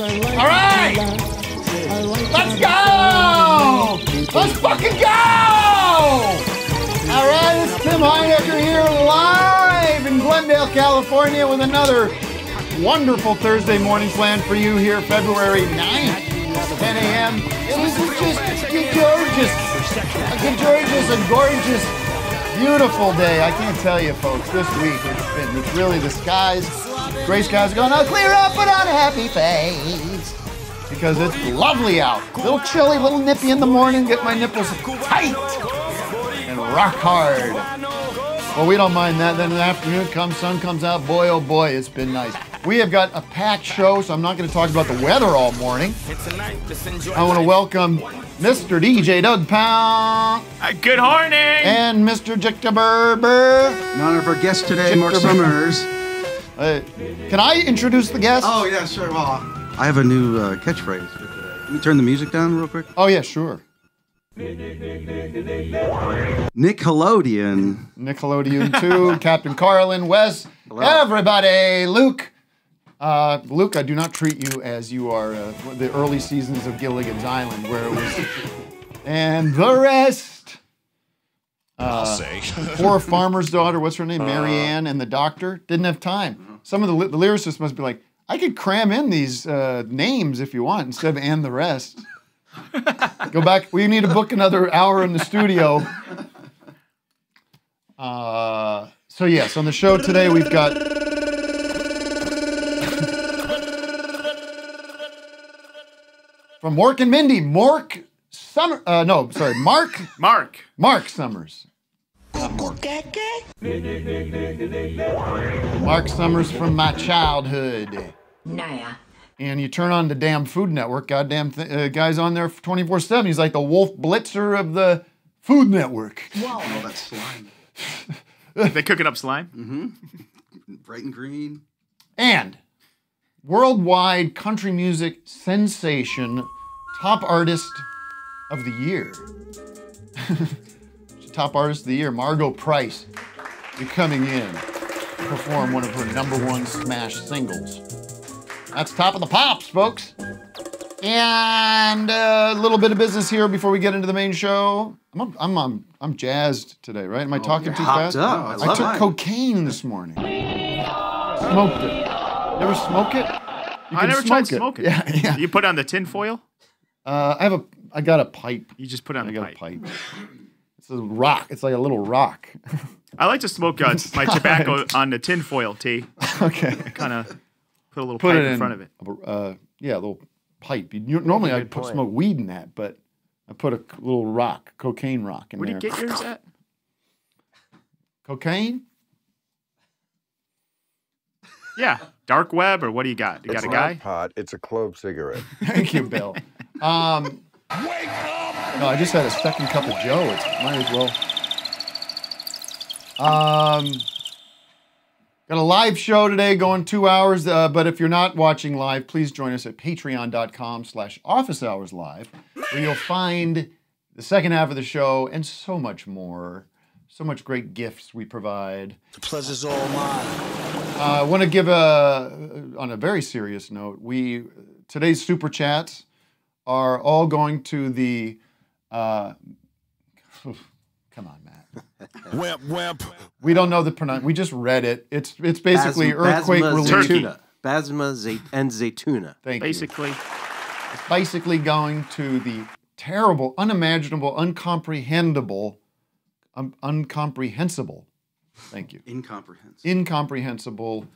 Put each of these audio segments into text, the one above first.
All right. Let's go! Let's fucking go! All right, it's Tim Heidecker here live in Glendale, California with another wonderful Thursday morning plan for you here, February 9th, 10 a.m. It was just gorgeous, a gorgeous and gorgeous, beautiful day. I can't tell you, folks, this week it's been, it's really the skies, gray skies are going, oh, clear up, put on a happy face because it's lovely out. A little chilly, a little nippy in the morning. Get my nipples tight and rock hard. Well, we don't mind that. Then in the afternoon comes, sun comes out. Boy, oh boy, it's been nice. We have got a packed show, so I'm not going to talk about the weather all morning. I want to welcome Mr. DJ Douggpound Uh, good morning. and Mr. Jicka Berber. In honor of our guest today, Marc Chipper- Summers. Uh, can I introduce the guest? Oh, yeah, sure. Well, I have a new uh, catchphrase for today. Let me turn the music down real quick. Oh, yeah, sure. Nickelodeon. Nickelodeon 2, Captain Carlin, Wes, Hello. everybody, Luke. Uh, Luke, I do not treat you as you are uh, the early seasons of Gilligan's Island, where it was. and the rest. Uh, say. poor farmer's daughter, what's her name? Mary Ann, and the doctor didn't have time. Some of the, the lyricists must be like, I could cram in these uh, names if you want instead of and the rest. Go back. We need to book another hour in the studio. Uh, so yes, on the show today we've got. From Mork and Mindy, Mork Summer. Uh, no, sorry, Marc. Marc. Marc Summers. Marc Summers from my childhood. Nah. And you turn on the damn Food Network, goddamn th- uh, guy's on there 24 7. He's like the Wolf Blitzer of the Food Network. Oh, that's slime. They cook it up slime. Mm-hmm. Bright and green. And worldwide country music sensation, top artist of the year. top artist of the year, Margo Price, be coming in to perform one of her number one smash singles. That's top of the pops, folks. And uh, a little bit of business here before we get into the main show. I'm I'm I'm, I'm jazzed today, right? Am I talking too fast? up. I I took it. cocaine this morning. Smoked it. You ever smoke it? You I can never tried smoke it. smoking. Yeah, yeah. You put on the tin foil. Uh, I have a. I got a pipe. You just put on I the got pipe. a pipe. It's a rock. It's like a little rock. I like to smoke uh, my tobacco on the tin foil T. okay. Kind of put a little Put pipe in, in front of it. Uh, yeah, a little pipe. You, you- normally I put smoke weed in that, but I put a little rock, cocaine rock in Where do you get yours at? Cocaine? Yeah, dark web or what do you got? You got it's a not guy? pot. It's a clove cigarette. Thank you, Bill. Um, No, I just had a second cup of Joe. It's might as well. Um, got a live show today, going two hours. Uh, but if you're not watching live, please join us at Patreon.com/slash Office Hours Live, where you'll find the second half of the show and so much more. So much great gifts we provide. The pleasure's all mine. Uh, I want to give a, on a very serious note, we today's super chats are all going to the. Uh, come on, Matt. Wimp, wimp. We don't know the pronoun. We just read it. It's it's basically Basma- earthquake Basma relief. Turkey. Basma Zay- and Zaytuna. Thank you. Basically, It's basically going to the terrible, unimaginable, uncomprehendable, um, uncomprehensible. Thank you. Incomprehensible. Incomprehensible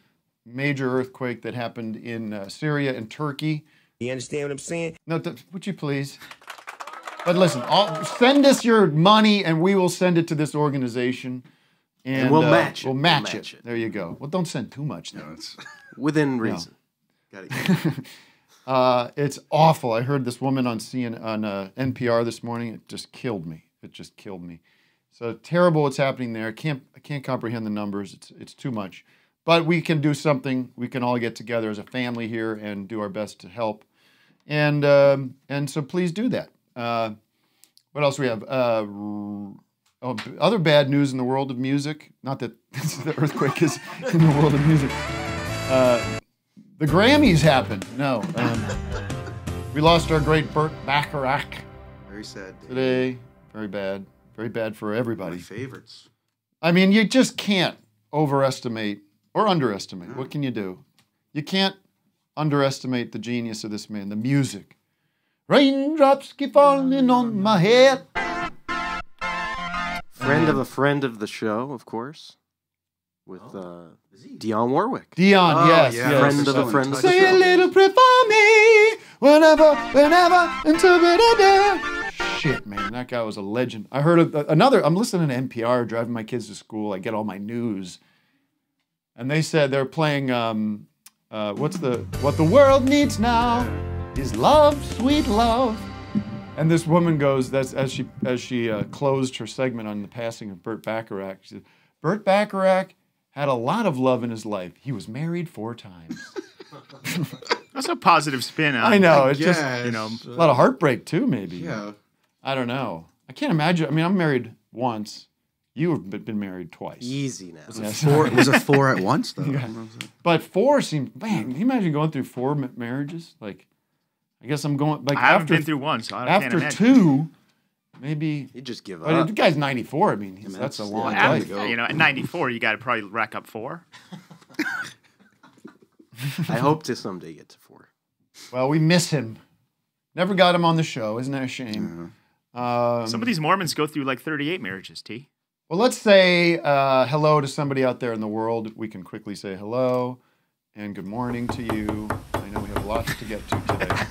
major earthquake that happened in uh, Syria and Turkey. You understand what I'm saying? No, th- would you please? But listen, all, send us your money and we will send it to this organization. And, we'll uh, match it. We'll We'll match, match it. it. There you go. Well, don't send too much No, it's Within reason. got Uh, it's awful. I heard this woman on CN, on uh, NPR this morning. It just killed me. It just killed me. So terrible what's happening there. I can't I can't comprehend the numbers. It's it's too much. But we can do something. We can all get together as a family here and do our best to help. And um, and so please do that. Uh, what else we have? Uh, oh, other bad news in the world of music. Not that the earthquake is in the world of music. Uh, the Grammys happened. No. Um, we lost our great Burt Bacharach Very sad. day. today. Very bad. Very bad for everybody. My everybody. favorites. I mean, you just can't overestimate or underestimate. What can you do? You can't underestimate the genius of this man, the music. Raindrops keep falling on my head. Friend of a friend of the show, of course, with uh, Dionne Warwick. Dion, Oh, yes, yeah. yes. Friend of a friend of touch. the Say a show. little prayer for me, whenever, whenever, until da Shit, man, that guy was a legend. I heard of, another. I'm listening to NPR, driving my kids to school. I get all my news, and they said they're playing. Um, uh, what's the what the world needs now is love, sweet love. And this woman goes, that's as she as she uh, closed her segment on the passing of Burt Bacharach. She said, Burt Bacharach had a lot of love in his life. He was married four times. That's a positive spin on I know. It's just you know, a lot of heartbreak too. Maybe. Yeah. I don't know. I can't imagine. I mean, I'm married once. You have been- been married twice. Easy now. Yes. Four, was it four at once though? But four seems. Man, can you imagine going through four marriages? Like, I guess I'm going. Like I haven't after been through one, so I can't after two, maybe. You just give But up. the guy's 94. I mean, he's, man, that's a long yeah, life. After, you know, at 94, you got to probably rack up four. I hope to someday get to four. Well, we miss him. Never got him on the show. Isn't that a shame? Um, Some of these Mormons go through like 38 marriages, T. Well, let's say uh, hello to somebody out there in the world. We can quickly say hello and good morning to you. I know we have lots to get to today.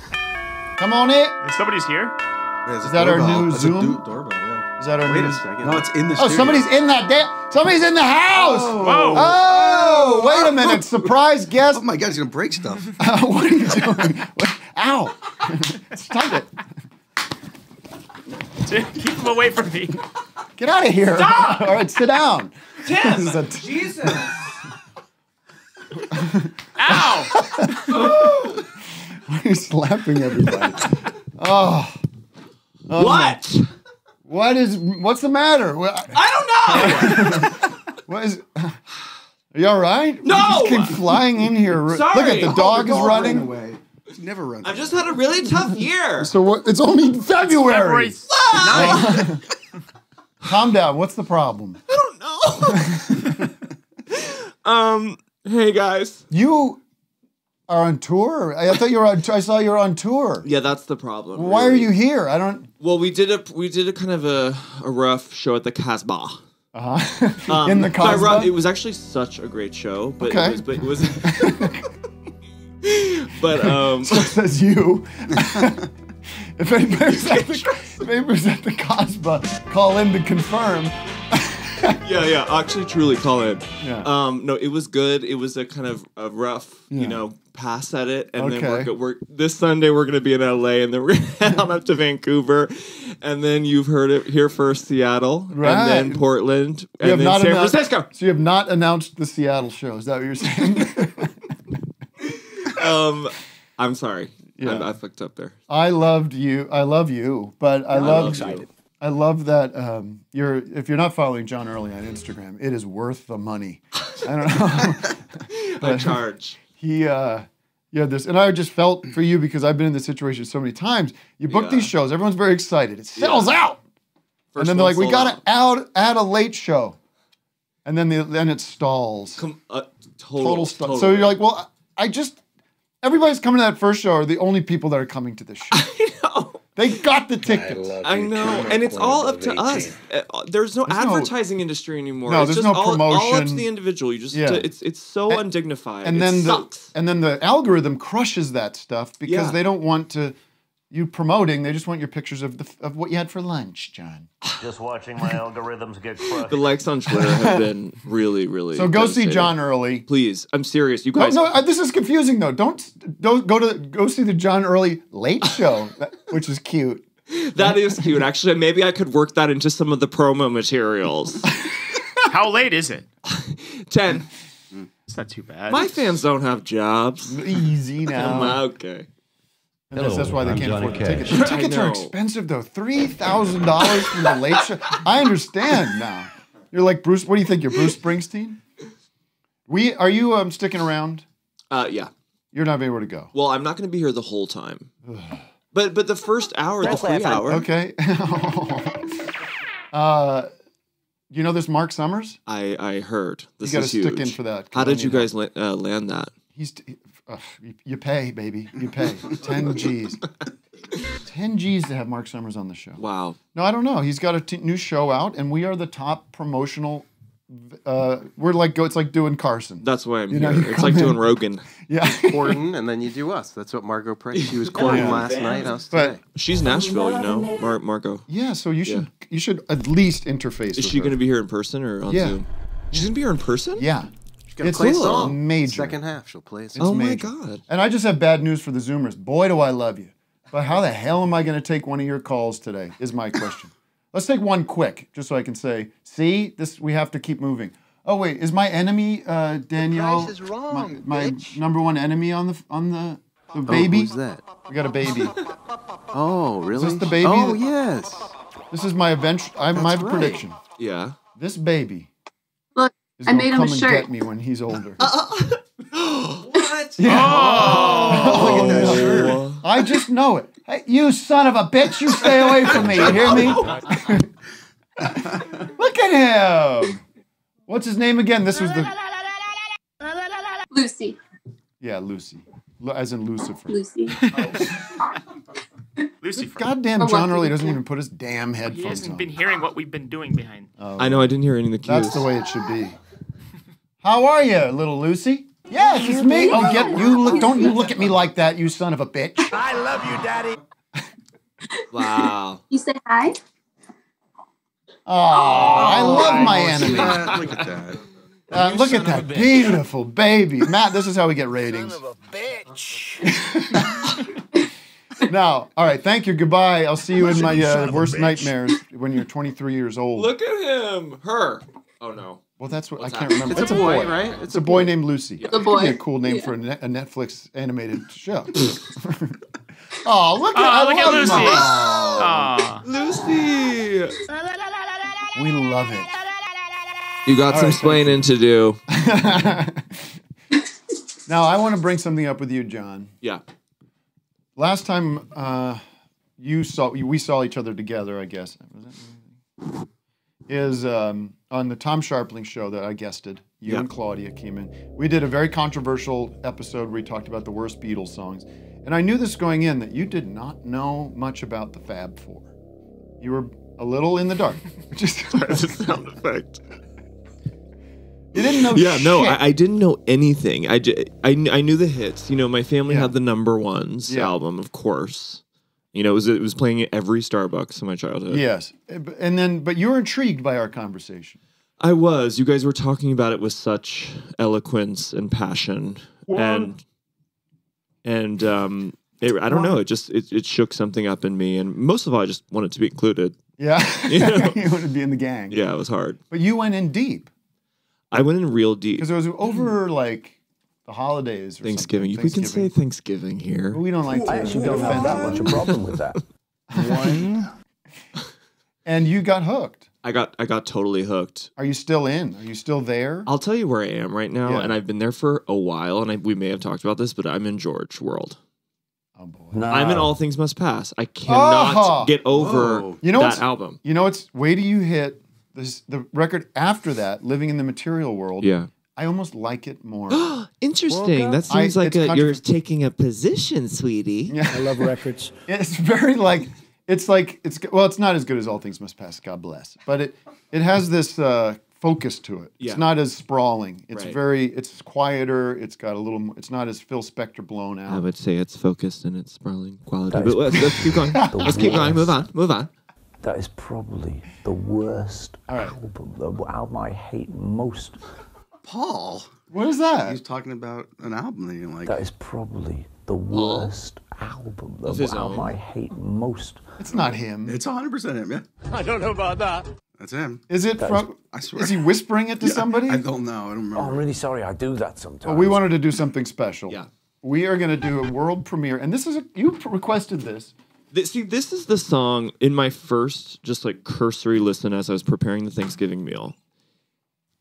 Come on in. If somebody's here, Yeah, Is that our new It's a Zoom? do- doorbell, yeah. Is that our Wait new? a second. No, it's in the Oh, studio. somebody's in that damn. Somebody's in the house. whoa, Oh, wait a minute! Surprise guest. Oh my god, he's gonna break stuff. what are you doing? Ow! Stop it! Keep him away from me. Get out of here! Stop! All right, sit down. Tim! This Jesus! Ow! You're you slapping everybody. Oh, oh what? what is? What's the matter? What, I don't know! what is? Are you all right? No! You just keep flying in here. Sorry. Look at Sorry. the Oh, dog The is running. away. He never runs. I've just had a really tough year. So what? It's only February. February Calm down. What's the problem? I don't know. um, hey guys. You are on tour. I thought you were on. I saw you were on tour. Yeah, that's the problem. Why are you here? I don't. Well, we did a we did a kind of a, a rough show at the Casbah. Uh-huh. Um, in the Casbah. it was actually such a great show, but Okay. it was but it was But um says you. if anybody's at the, if anybody's at the Casbah, call in to confirm. yeah, yeah, actually truly call in. Yeah. Um no, it was good. It was a kind of a rough, Yeah. you know, pass at it and then Okay. we're, go- we're this Sunday we're going to be in LA and then we're going to head on up to Vancouver and then you've heard it here first Seattle and then Portland You and then San announced- Francisco. So you have not announced the Seattle show. Is that what you're saying? Um I'm sorry. Yeah. I, I fucked up there. I loved you. I love you, but I love. love you. I love that um, you're. If you're not following John Early on Instagram, it is worth the money. I don't know. I charge. he uh you had this and i just felt for you because i've been in this situation so many times you book Yeah. these shows everyone's very excited it sells out and then they're like we gotta out. out add a late show and then the, then it stalls Com- uh, total, total stall so you're like well i just everybody's coming to that first show are the only people that are coming to this show I know. they got the tickets I know, and it's all up to us. Uh, There's no There's no- advertising industry anymore. No, it's there's just no all, all up to the individual. You just Yeah. it's it's so undignified. and it then the and then the algorithm crushes that stuff because Yeah. they don't want to you promoting they just want your pictures of the of what you had for lunch john Just watching my algorithms get crushed. the likes on Twitter have been really, really. so go see john early Please, I'm serious. You guys, no, uh, this is confusing though. Don't don't go to go see the John Early Late Show, which is cute. that is cute. Actually, maybe I could work that into some of the promo materials. How late is it? Ten. It's not too bad. My fans don't have jobs. Easy now. okay. And that's, that's why they I'm can't Johnny afford the tickets. The tickets are expensive though. Three thousand dollars for the Late Show. I understand now. You're like Bruce. What do you think? You're Bruce Springsteen. We are you um, sticking around? Uh, yeah. You're not able to go. Well, I'm not going to be here the whole time. But but the first hour, the That's free laughing. hour, Okay. uh, you know this Marc Summers? I I heard this you got to is huge. stick in for that. 'cause How I did you need guys la- uh, land that? He's he, ugh, you, you pay, baby. You pay. 10 G's. 10 G's to have Marc Summers on the show. Wow. No, I don't know. He's got a t- new show out, and we are the top promotional. Uh, we're like go. It's like doing Carson. That's why I'm You know, here. you It's like come doing Rogan. Yeah. Corden, and then you do us. That's what Margo Price. She was Corden Yeah. last night. Us But- today. She's Nashville, you know, Mar- Marco. yeah. So you should you should at least interface. Is she going to be here in person or on Yeah. Zoom? She's going to be here in person? Yeah. She's gonna It's play a cool. song. Major. Second half, she'll play a song. It's oh my god. And I just have bad news for the Zoomers. Boy, do I love you. But how the hell am I going to take one of your calls today? Is my question. Let's take one quick, just so I can say, see, this we have to keep moving. Oh wait, is my enemy uh, Danielle? price is wrong, my, my bitch. number one enemy on the on the, the Oh, baby. who's that? We got a baby. Oh, really? Is this the baby Oh, that- yes. This is my eventual. I, I have a right. prediction. Yeah. This baby Look, is I gonna made him come a and shirt. get me when he's older. what? Oh, Look at that shirt. I just know it. Hey, you son of a bitch! You stay away from me. You hear me? Look at him. What's his name again? This was the Lucy. yeah Lucy, as in Lucifer. Lucy. Lucifer. Goddamn, Oh, John what? Early doesn't even put his damn headphones on. He hasn't on. been hearing what we've been doing behind. Oh. I know I didn't hear any of the cues. That's the way it should be. How are you, little Lucy? Yes, it's me. Oh, get you look! Don't you look at me like that, you son of a bitch. I love you, Daddy. Wow. You say hi? Oh, I love my enemy. Look at that. Uh, look at that beautiful baby, Matt. This is how we get ratings. Son of a bitch. Now, all right. Thank you. Goodbye. I'll see you in my uh, worst nightmares when you're 23 years old. Look at him. Her. Oh no. Well, that's what What's I can't that? remember. It's a boy, right? It's a boy named Lucy. The Could boy. be a cool name for a, ne- a Netflix animated show. oh, look at, Oh, look at Lucy. Mom. Aw. Lucy. We love it. You got All some right, thank splaining to do. Now, I want to bring something up with you, John. Yeah. Last time uh, you saw, we saw each other together, I guess. Is um, on the Tom Scharpling show that I guested. You Yeah. and Claudia came in. We did a very controversial episode where we talked about the worst Beatles songs. And I knew this going in that you did not know much about the Fab Four. You were a little in the dark. Just, That's a sound effect. you didn't know Yeah, no. I, I didn't know anything. I, j- I, kn- I knew the hits. You know, my family Yeah. had the number ones Yeah. album, of course. You know, it was, it was playing at every Starbucks in my childhood. Yes. And then, but you were intrigued by our conversation. I was. You guys were talking about it with such eloquence and passion, and and um, it, I don't know. It just it, it shook something up in me, and most of all, I just wanted to be included. Yeah. Yeah. you wanted to be in the gang. Yeah, it was hard. But you went in deep I went in real deep. because it was over like the holidays or Thanksgiving. something. We can say Thanksgiving here. But we don't like to I actually don't have that anyone. much a problem with that. One. And you got hooked. I got I got totally hooked. Are you still in? Are you still there? I'll tell you where I am right now, Yeah. and I've been there for a while, and I, we may have talked about this, but I'm in George World. Oh boy. No. I'm in All Things Must Pass. I cannot Oh. get over Whoa. You know that album. You know it's wait till you hit this the record after that, Living in the Material World. Yeah. I almost like it more. Interesting. That I- seems like a, you're taking a position, sweetie. yeah. I love records. It's very like it's like it's well, it's not as good as All Things Must Pass. God bless, but it it has this uh, focus to it. Yeah. It's not as sprawling. It's Right. very it's quieter. It's got a little. more It's not as Phil Spector blown out. I would say it's focused and its sprawling quality. That But let's, let's keep going. let's keep going. Move on. Move on. That is probably the worst All right. album, the album I hate most. Paul. What is that? He's talking about an album that you like. That is probably the worst album, the Of his album own. I hate most. It's not him. It's 100% him, yeah. I don't know about that. That's him. Is it That from? I swear. Is he whispering it to Yeah, somebody? I don't know. I don't remember. Oh, I'm really sorry. I do that sometimes. Well, we wanted to do something special. Yeah. We are going to do a world premiere, and this is a, you requested this. Th- See, this is the song in my first, just like cursory listen as I was preparing the Thanksgiving meal.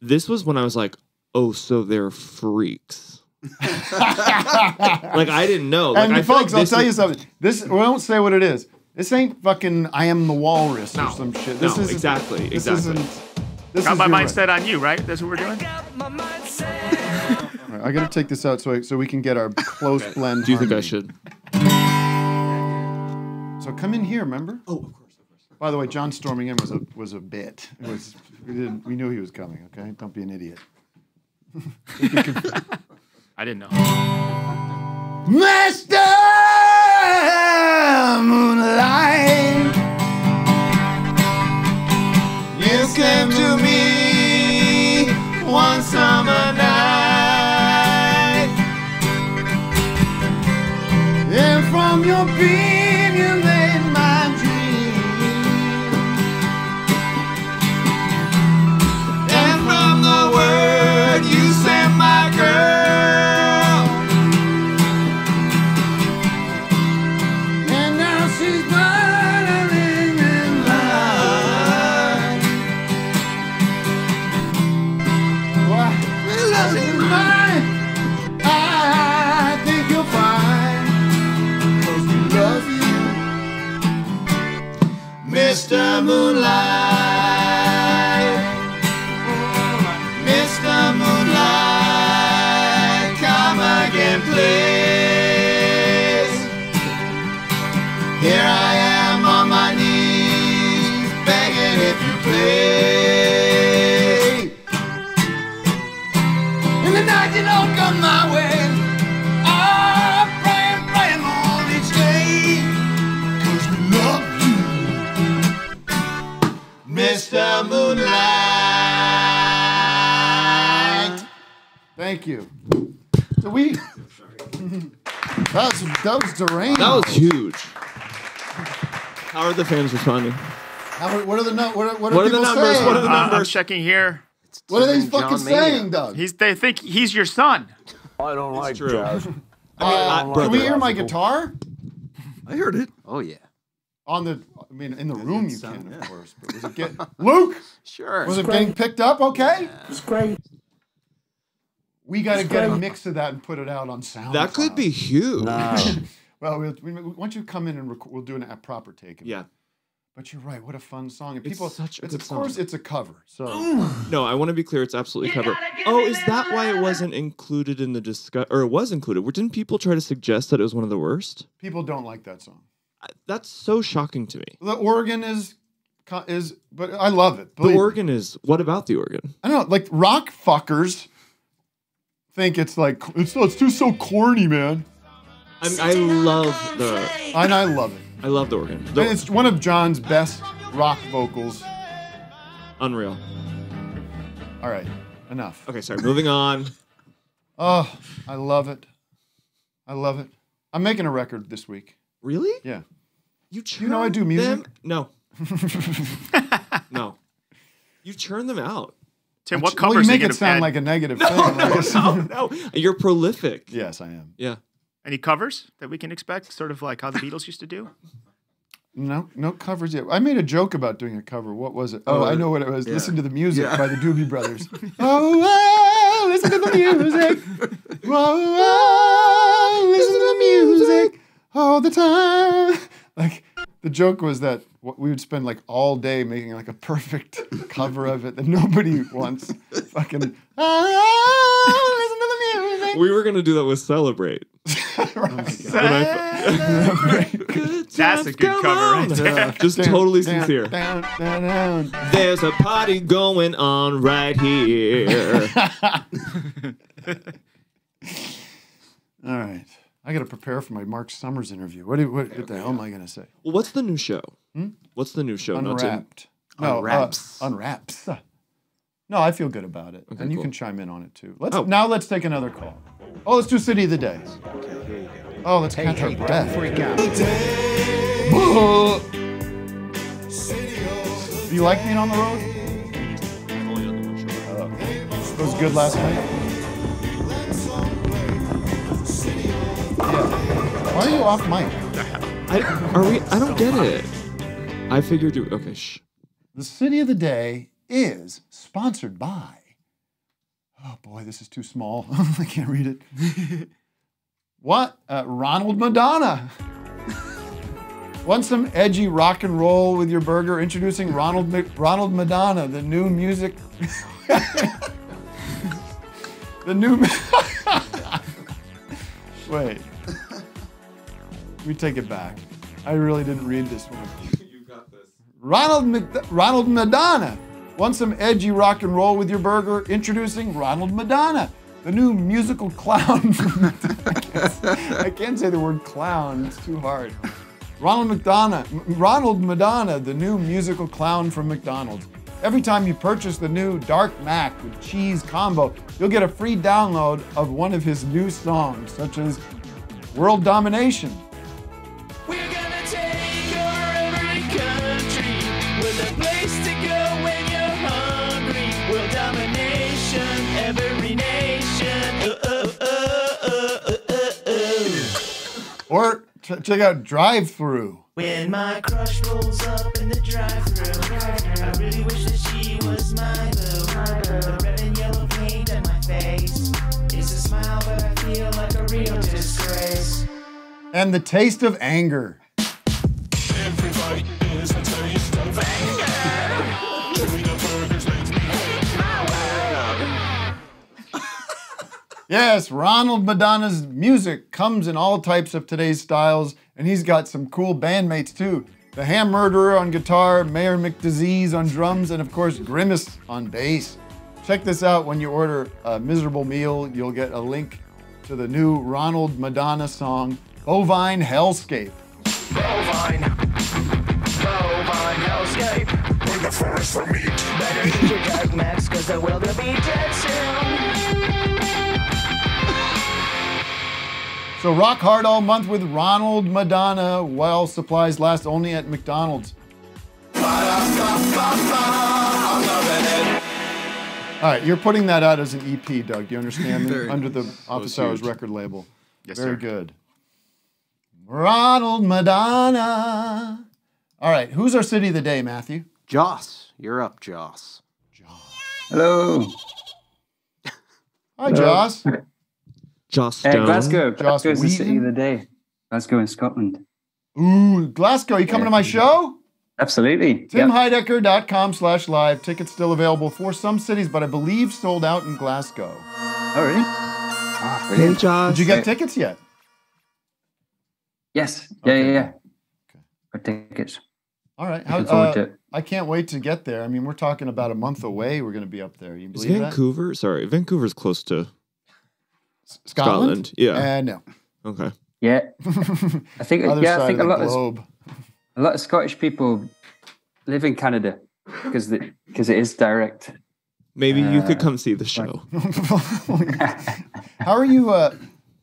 This was when I was like, oh, so they're freaks. like I didn't know. Like, and I feel folks, like I'll tell is- you something. This we won't say what it is. This ain't fucking I am the walrus or some shit. This no, is exactly, This exactly. isn't. This Got is my you're mind right. set on you, right? That's what we're doing. All right, I got to take this out so I, so we can get our close blend. Do you think I should? So come in here, remember? Oh, of course, of course. By the way, John storming in was a was a bit. It was we didn't we knew he was coming. Okay, don't be an idiot. I didn't know. Mr. Thank you. So we. That was, that was deranged. That was huge. How are the fans responding? How, what are the nu- what are, what are, What are the numbers? saying? What are the Uh, I'm numbers? checking here. What are they John fucking Mania. saying, Doug? He's they think he's your son. I don't like true. jazz. Uh, I- can we hear my guitar I heard it. Oh yeah. on the? I mean, in the room you sound- can, of course. But was it get Luke? Sure. Was it getting picked up? Okay. It's great. We got to get a mix of that and put it out on sound. That could be huge. Well, we'll we, we, once you come in and rec- we'll do an, a proper take. of it. Yeah. But you're right. What a fun song. And It's people, such a it's, good of course, song. it's a cover. So No, I want to be clear. It's absolutely cover. Oh, is that why it wasn't included in the discuss? Or it was included? Where didn't people try to suggest that it was one of the worst? people don't like that song. I- That's so shocking to me. The organ is is, but I love it. The Believe me. organ is. What about the organ? I don't know, like rock fuckers think it's like it's it's too so corny, man. I, I love the. And I love it. I love the organ. The- And it's one of John's best rock vocals. unreal. All right, enough. Okay, sorry. Moving on. Oh, I love it. I love it. I'm making a record this week. Really? Yeah. You churn You know I do music? them- No. no. You churn them out. Tim, what well, covers you make it sound add? like a negative thing. I guess. No, no. You're prolific. yes, I am. Yeah. Any covers that we can expect? Sort of like how the Beatles used to do. No, no covers yet. I made a joke about doing a cover. What was it? Oh, Oh, I know what it was. yeah. Listen to the music Yeah. by the Doobie Brothers. oh, oh, listen to the music. Whoa, whoa, listen to the music all the time. Like the joke was that we would spend like all day making like a perfect cover of it that nobody wants. Fucking oh, listen to the music. We were gonna do that with celebrate. Oh good That's a good cover right on. there. Just Down, totally down, sincere. Down, down, down. There's a party going on right here. All right. I got to prepare for my Marc Summers interview. What, do, what, what the hell am I going to say? well, what's the new show? What's the new show? Not to- Unwrapped. No, Unwraps. Uh, unwraps. No, I feel good about it. and you cool. can chime in on it too. Let's Oh. Now let's take another call. Oh, let's do City of the Day. Okay, Oh, let's catch our breath. freak out. Do you like being on the road? It was good last night. Yeah. Why are you off mic? I, are we? I don't get it. I figured you. Okay, shh. The city of the day is sponsored by Oh boy, this is too small. I can't read it. what? Uh, Ronald Madonna. Want some edgy rock and roll with your burger? Introducing Ronald Mc- Ronald Madonna, the new music. the new. Wait. Me take it back. I really didn't read this one. You got this. Ronald Mc- Ronald Madonna. Want some edgy rock and roll with your burger? Introducing Ronald Madonna, the new musical clown. From, I, can't, I can't say the word clown; it's too hard. Ronald McDonough, Ronald Madonna, the new musical clown from McDonald's. Every time you purchase the new Dark Mac with cheese combo, you'll get a free download of one of his new songs, such as World Domination, or ch- check out Drive Through. When my crush rolls up in the drive-thru, I really wish that she was my boo. And the taste of anger. Everybody is the taste of anger. Give me the burgers, makes me hate my world. Yes, Ronald Madonna's music comes in all types of today's styles, and he's got some cool bandmates too. The Ham Murderer on guitar, Mayor McDisease on drums, and of course Grimace on bass. Check this out when you order a miserable meal, you'll get a link to the new Ronald Madonna song, Bovine Hellscape. Bovine. Bovine hellscape. Bring the forest for meat. Better eat your dark max, cause the world will be dead soon. So rock hard all month with Ronald Madonna while supplies last only at McDonald's. All right, you're putting that out as an EP, Doug. Do you understand Under the Office Hours record label. Yes, Very sir. good. Ronald Madonna. All right, who's our city of the day, Matthew? Joss, you're up, Joss. Joss. Hello. Hi, Joss. Joss Uh, Stone. Glasgow. Joss Glasgow is the city of the day. Glasgow in Scotland. Ooh, Glasgow, you coming to my show? Absolutely. Yep. TimHeidecker.com slash live. Tickets still available for some cities, but I believe sold out in Glasgow. Oh, really? Oh, Hey, brilliant. Joss. Did you get tickets yet? Yes. Yeah, Okay. yeah, yeah. For tickets. All right. How, uh, to. I can't wait to get there. I mean, we're talking about a month away. We're going to be up there. You Is believe that? Vancouver? Sorry, Vancouver's close to Scotland? Scotland, yeah. Uh, no. Okay. Yeah. I think. Other yeah, side I think of a the lot of a lot of Scottish people live in Canada because because it is direct. Maybe you could Uh, come see the show. how are you? Uh,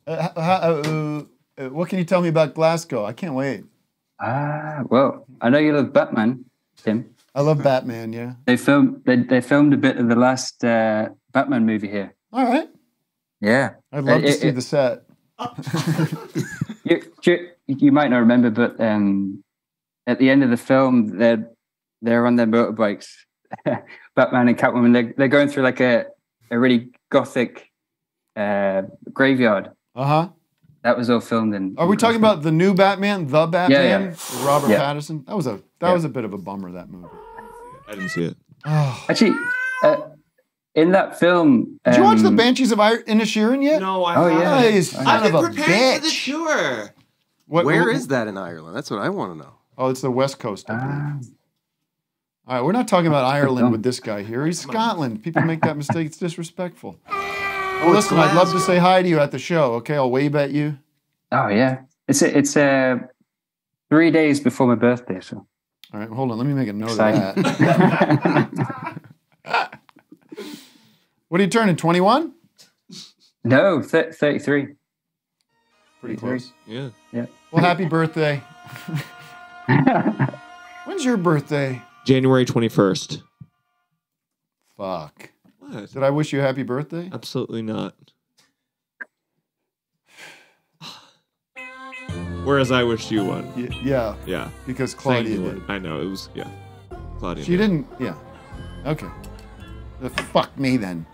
uh, how, uh, uh, what can you tell me about Glasgow? I can't wait. Ah, well, I know you love Batman, Tim. I love Batman. Yeah. They filmed they, they filmed a bit of the last uh, Batman movie here. All right. Yeah. I'd love to It- see it- the set. you, you, you might not remember, but um, at the end of the film, they're they're on their motorbikes, Batman and Catwoman. They're they're going through like a a really gothic uh, graveyard. Uh huh. That was all filmed in. Are we talking about the new Batman, the Batman, yeah. with Robert Yeah. Pattinson? That was a that Yeah. was a bit of a bummer. That movie. I didn't see it. Oh. Actually, uh, in that film, Did you watch the um, Banshees of Ir- Inisherin yet? No, I Oh, yeah. Hey, you I've of been a preparing for the bitch. tour. What, Where what- is that in Ireland? That's what I want to know. Oh, it's the West Coast. I believe. Ah, All right, we're not talking about Ireland with this guy here. He's Scotland. People make that mistake. It's disrespectful. Oh, Well, it's listen, I'd love to say hi to you at the show. Okay, I'll wave at you. oh yeah, it's a, it's uh, three days before my birthday, so All right, hold on. Let me make a note exciting. of that. What are you turning? 21? no, th- thirty-three. Pretty 33. close. Yeah. Well, happy birthday. When's your birthday? January 21st. Fuck. What? Did I wish you happy birthday? Absolutely not. Whereas I wished you one. Y- yeah, Yeah. because Saying Claudia you did. I know. It was, yeah. Claudia. She did. didn't. Yeah. Okay. Uh, Fuck me then.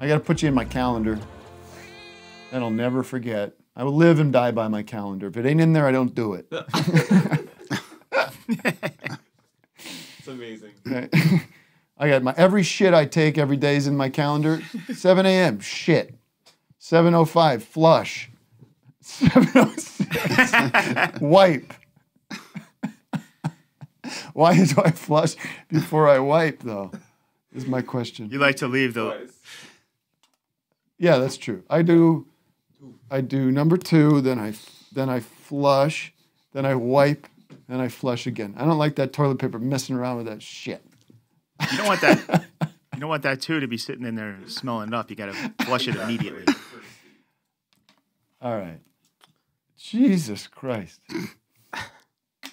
I got to put you in my calendar. Then I'll never forget. I will live and die by my calendar. If it ain't in there, I don't do it. It's amazing. Okay. I got my every shit I take every day is in my calendar. 7 a.m. shit. 7:05 flush. 7:06 wipe. Why do I flush before I wipe though? Is my question. You like to leave the. Yeah, that's true. I do. I do number two, then I then I flush, then I wipe, then I flush again. I don't like that toilet paper messing around with that shit. You don't want that. You don't want that too to be sitting in there smelling it up. You got to flush it immediately. All right. Jesus Christ.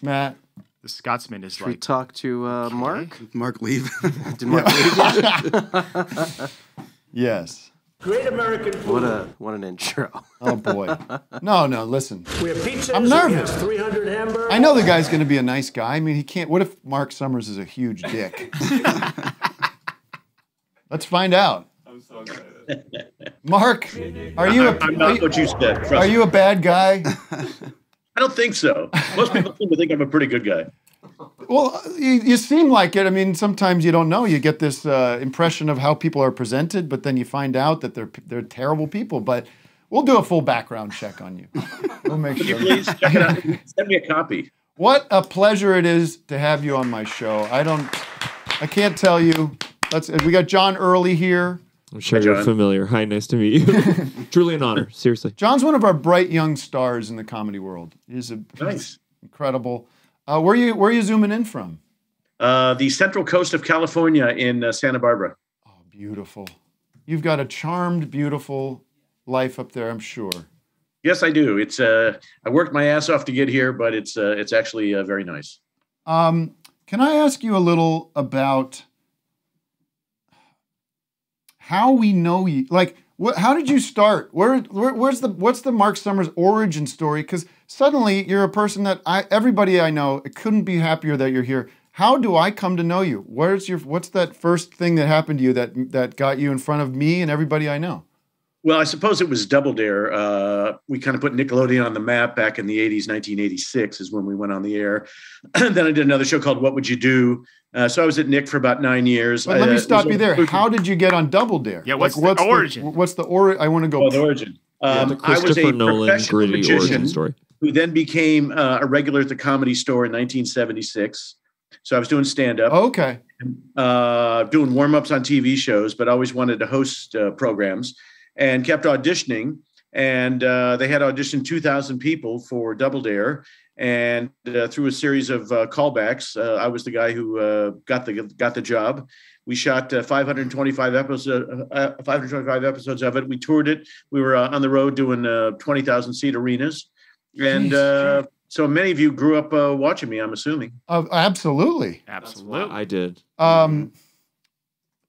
Matt. The Scotsman is Should we like. talk to uh, Marc? Marc leave. Did Marc leave? Yes. Great American food. What a what an intro. Oh boy. No, no, listen. We have pizzas. I'm nervous. 300 hamburgers. I know the guy's going to be a nice guy. I mean, he can't. What if Marc Summers is a huge dick? Let's find out. I'm so excited. Marc, are you a, I'm not you, what you said. Are me. you a bad guy? I don't think so. Most people seem to think I'm a pretty good guy. Well, you, you seem like it. I mean, sometimes you don't know. You get this uh, impression of how people are presented, but then you find out that they're they're terrible people. But we'll do a full background check on you. We'll make Could you sure. please check it out? Send me a copy. What a pleasure it is to have you on my show. I don't, I can't tell you. Let's. We got John Early here. I'm sure Hi, you're familiar. Hi, nice to meet you. Truly an honor. Seriously. John's one of our bright young stars in the comedy world. He's a he's Nice. incredible. Uh, where you where are you zooming in from? Uh, the central coast of California in uh, Santa Barbara. Oh, beautiful. You've got a charmed, beautiful life up there. I'm sure. Yes, I do. It's uh, I worked my ass off to get here, but it's uh, it's actually uh, very nice. Um, can I ask you a little about how we know you? Like, what? How did you start? Where, where where's the what's the Marc Summers origin story? Because suddenly you're a person that I everybody I know couldn't be happier that you're here. How do I come to know you? Where's your what's that first thing that happened to you that that got you in front of me and everybody I know? Well, I suppose it was Double Dare. Uh, we kind of put Nickelodeon on the map back in the 80s, 1986 is when we went on the air. then I did another show called What Would You Do? Uh, so I was at Nick for about nine years. But let Uh, me stop was you there. on- How did you get on Double Dare? Yeah, what's the what's origin? what's the or? I want to go. Oh, the origin. Yeah, Um, the I was Christopher a Nolan professional gritty magician origin story. Who then became uh, a regular at the Comedy Store in 1976. So I was doing stand up, okay. uh, doing warm ups on TV shows, but always wanted to host uh, programs and kept auditioning. And uh, they had auditioned 2,000 people for Double Dare. And uh, through a series of uh, callbacks, uh, I was the guy who uh, got the got the job. We shot uh, 525 episodes, uh, 525 episodes of it. We toured it. We were uh, on the road doing uh, 20,000 seat arenas, and uh, so many of you grew up uh, watching me. I'm assuming. Uh, absolutely. Absolutely. I did. Um,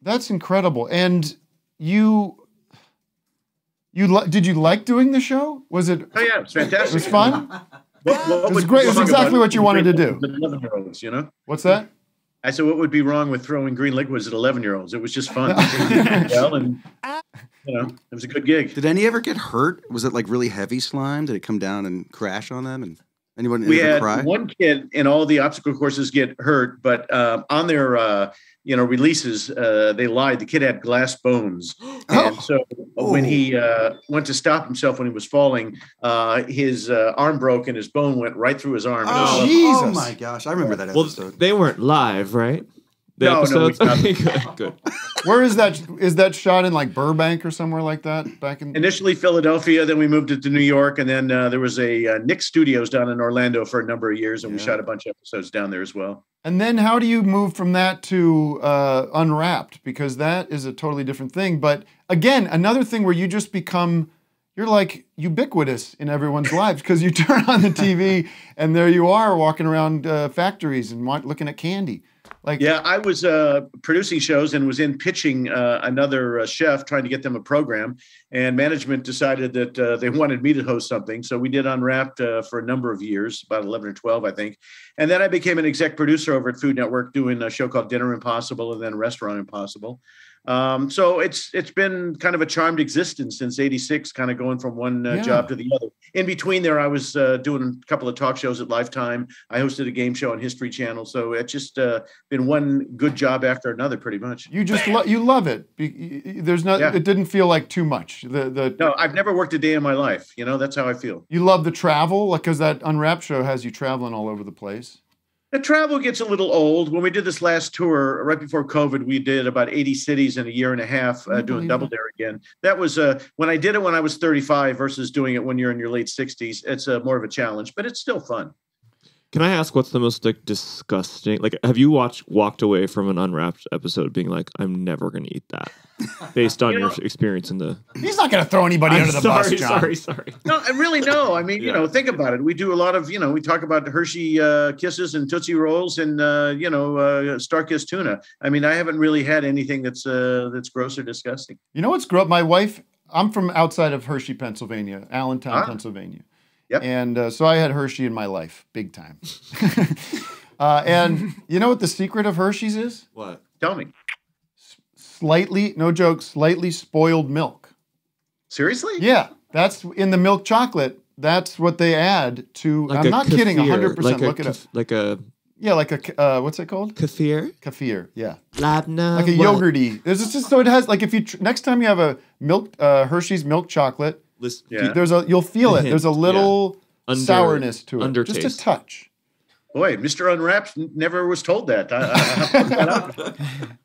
that's incredible. And you, you li- did you like doing the show? Was it? Oh yeah, it was fantastic. It was fun. What, what It was great. It was exactly what you wanted to do. Eleven-year-olds, you know. What's that? I said, what would be wrong with throwing green liquids at eleven-year-olds? It was just fun. well, and you know, it was a good gig. Did any ever get hurt? Was it like really heavy slime? Did it come down and crash on them? And anyone we had cry? one kid in all the obstacle courses get hurt, but um, on their uh, you know releases, uh, they lied. The kid had glass bones, and so when he uh, went to stop himself when he was falling, uh, his uh, arm broke and his bone went right through his arm. Oh, Jesus. oh my gosh, I remember that Well, episode. they weren't live, right? The No, no, we episodes? stopped. Okay, good, good. Where is that? Is that shot in like Burbank or somewhere like that? Back in. Initially Philadelphia, then we moved it to New York, and then uh, there was a uh, Nick Studios down in Orlando for a number of years, and we shot a bunch of episodes down there as well. And then how do you move from that to uh, Unwrapped? Because that is a totally different thing. But again, another thing where you just become, you're like ubiquitous in everyone's lives because you turn on the TV and there you are walking around uh, factories and looking at candy. Like, Yeah, I was uh, producing shows and was in pitching uh, another uh, chef, trying to get them a program. And management decided that uh, they wanted me to host something, so we did Unwrapped uh, for a number of years, about eleven or twelve, I think. And then I became an exec producer over at Food Network, doing a show called Dinner Impossible and then Restaurant Impossible. Um, so it's it's been kind of a charmed existence since '86, kind of going from one uh, Yeah. job to the other. In between there, I was uh, doing a couple of talk shows at Lifetime. I hosted a game show on History Channel. So it's just uh, been one good job after another, pretty much. You just lo- you love it. Be- y- y- There's not. Yeah. It didn't feel like too much. The the No, I've never worked a day in my life. You know, that's how I feel. you love the travel, like because that Unwrapped show has you traveling all over the place. The travel gets a little old. When we did this last tour right before COVID, we did about 80 cities in a year and a half uh, doing Double Dare again. That was uh, when I did it when I was 35 versus doing it when you're in your late 60s. It's uh, more of a challenge, but it's still fun. Can I ask what's the most like disgusting? Like, have you watched walked away from an unwrapped episode being like, I'm never gonna eat that, based on You your know- experience in the? He's not going to throw anybody I'm under the sorry, bus, John. sorry, sorry. No, I really no. I mean, you know, think about it. We do a lot of, you know, we talk about Hershey uh, kisses and Tootsie Rolls and, uh, you know, uh, StarKist tuna. I mean, I haven't really had anything that's uh, that's gross or disgusting. You know what's gross? My wife. I'm from outside of Hershey, Pennsylvania, Allentown, Ah. Pennsylvania. Yep. And uh, so I had Hershey in my life, big time. uh, and you know what the secret of Hershey's is? What? Tell me. Slightly, no joke, slightly spoiled milk. Seriously? Yeah, that's in the milk chocolate. That's what they add to. Like I'm a not kidding. 100. percent like a Look it up. Like a Yeah, like a k- uh, what's it called? kefir. Kefir. Yeah. Labna. like a what? yogurty. There's just so it has like if you tr- next time you have a milk uh, Hershey's milk chocolate, Lis- Yeah. there's a you'll feel it. There's a hint, little Under- sourness to it, just a touch. Boy, Mr. Unwrapped never was told that. I, I, I have to look that.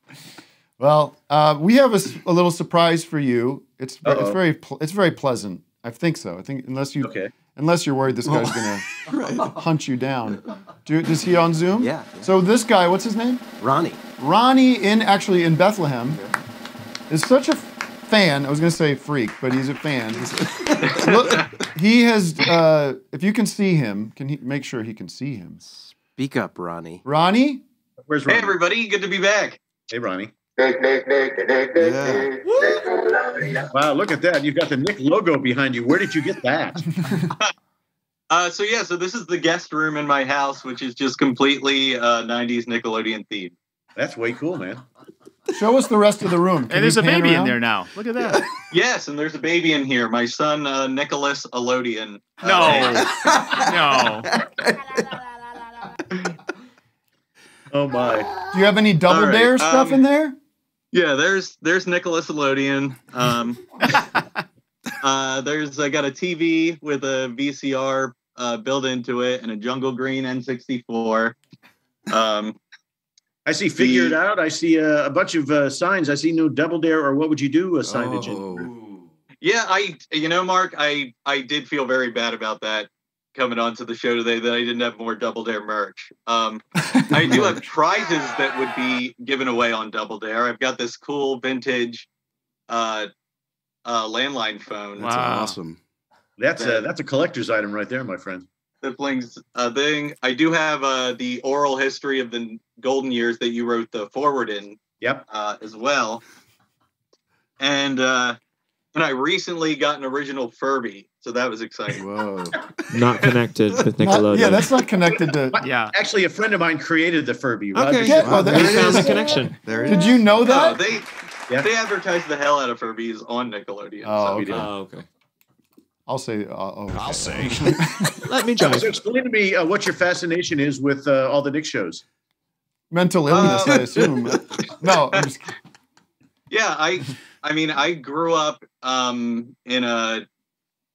Well, uh, we have a little surprise for you. It's Uh-oh. very pl- it's very pleasant. I think so. I think unless you Okay. unless you're worried this guy's gonna hunt you down. Do, is he on Zoom? Yeah, So this guy, what's his name? Ronnie. Ronnie in actually in Bethlehem is such a f- fan. I was gonna say freak, but he's a fan. He's- Look, he has. Uh, if you can see him, can he make sure he can see him? Speak up, Ronnie. Ronnie, Where's Ronnie? Hey everybody, good to be back. Hey, Ronnie. Yeah. Wow, look at that. You've got the Nick logo behind you. Where did you get that? Uh, so yeah, so this is the guest room in my house, which is just completely uh, '90s Nickelodeon themed. That's way cool, man. Show us the rest of the room. Can And there's a pan baby in there now. Look at that. Yes, and there's a baby in here. My son uh, Nicholas Elodian. Uh, No. no. Oh my. Do you have any double All right, dare stuff um, in there? Yeah, there's there's Nicholas Elodian. Um, uh, there's I got a TV with a VCR uh, built into it and a Jungle Green N64. Um, I see figure it The- out. I see uh, a bunch of uh, signs. I see no double dare or what would you do a signage. in. Oh. yeah, I you know Marc, I I did feel very bad about that coming onto the show today that I didn't have more Double Dare merch. Um, I do have prizes that would be given away on Double Dare. I've got this cool vintage uh, uh, landline phone. That's Wow. awesome. That's a that's a collector's item right there, my friend. Siblings uh, thing. I do have uh, the oral history of the golden years that you wrote the forward in Yep. uh, as well. And uh, and I recently got an original Furby, so that was exciting. Whoa. Not connected with Not- Nickelodeon. yeah, that's not connected to. Yeah. Actually, a friend of mine created the Furby. Roger okay. Yeah, Shepard. well, there we found the connection. There it Did you know No, that? they Yeah. they advertised the hell out of Furbies on Nickelodeon. Oh, so- okay. Oh, okay. I'll say. Uh, oh, okay. I'll say. Let me So, try. so explain to me uh, what your fascination is with uh, all the Nick shows. Mental illness, I assume. No, I'm just, yeah i i mean i grew up um in a,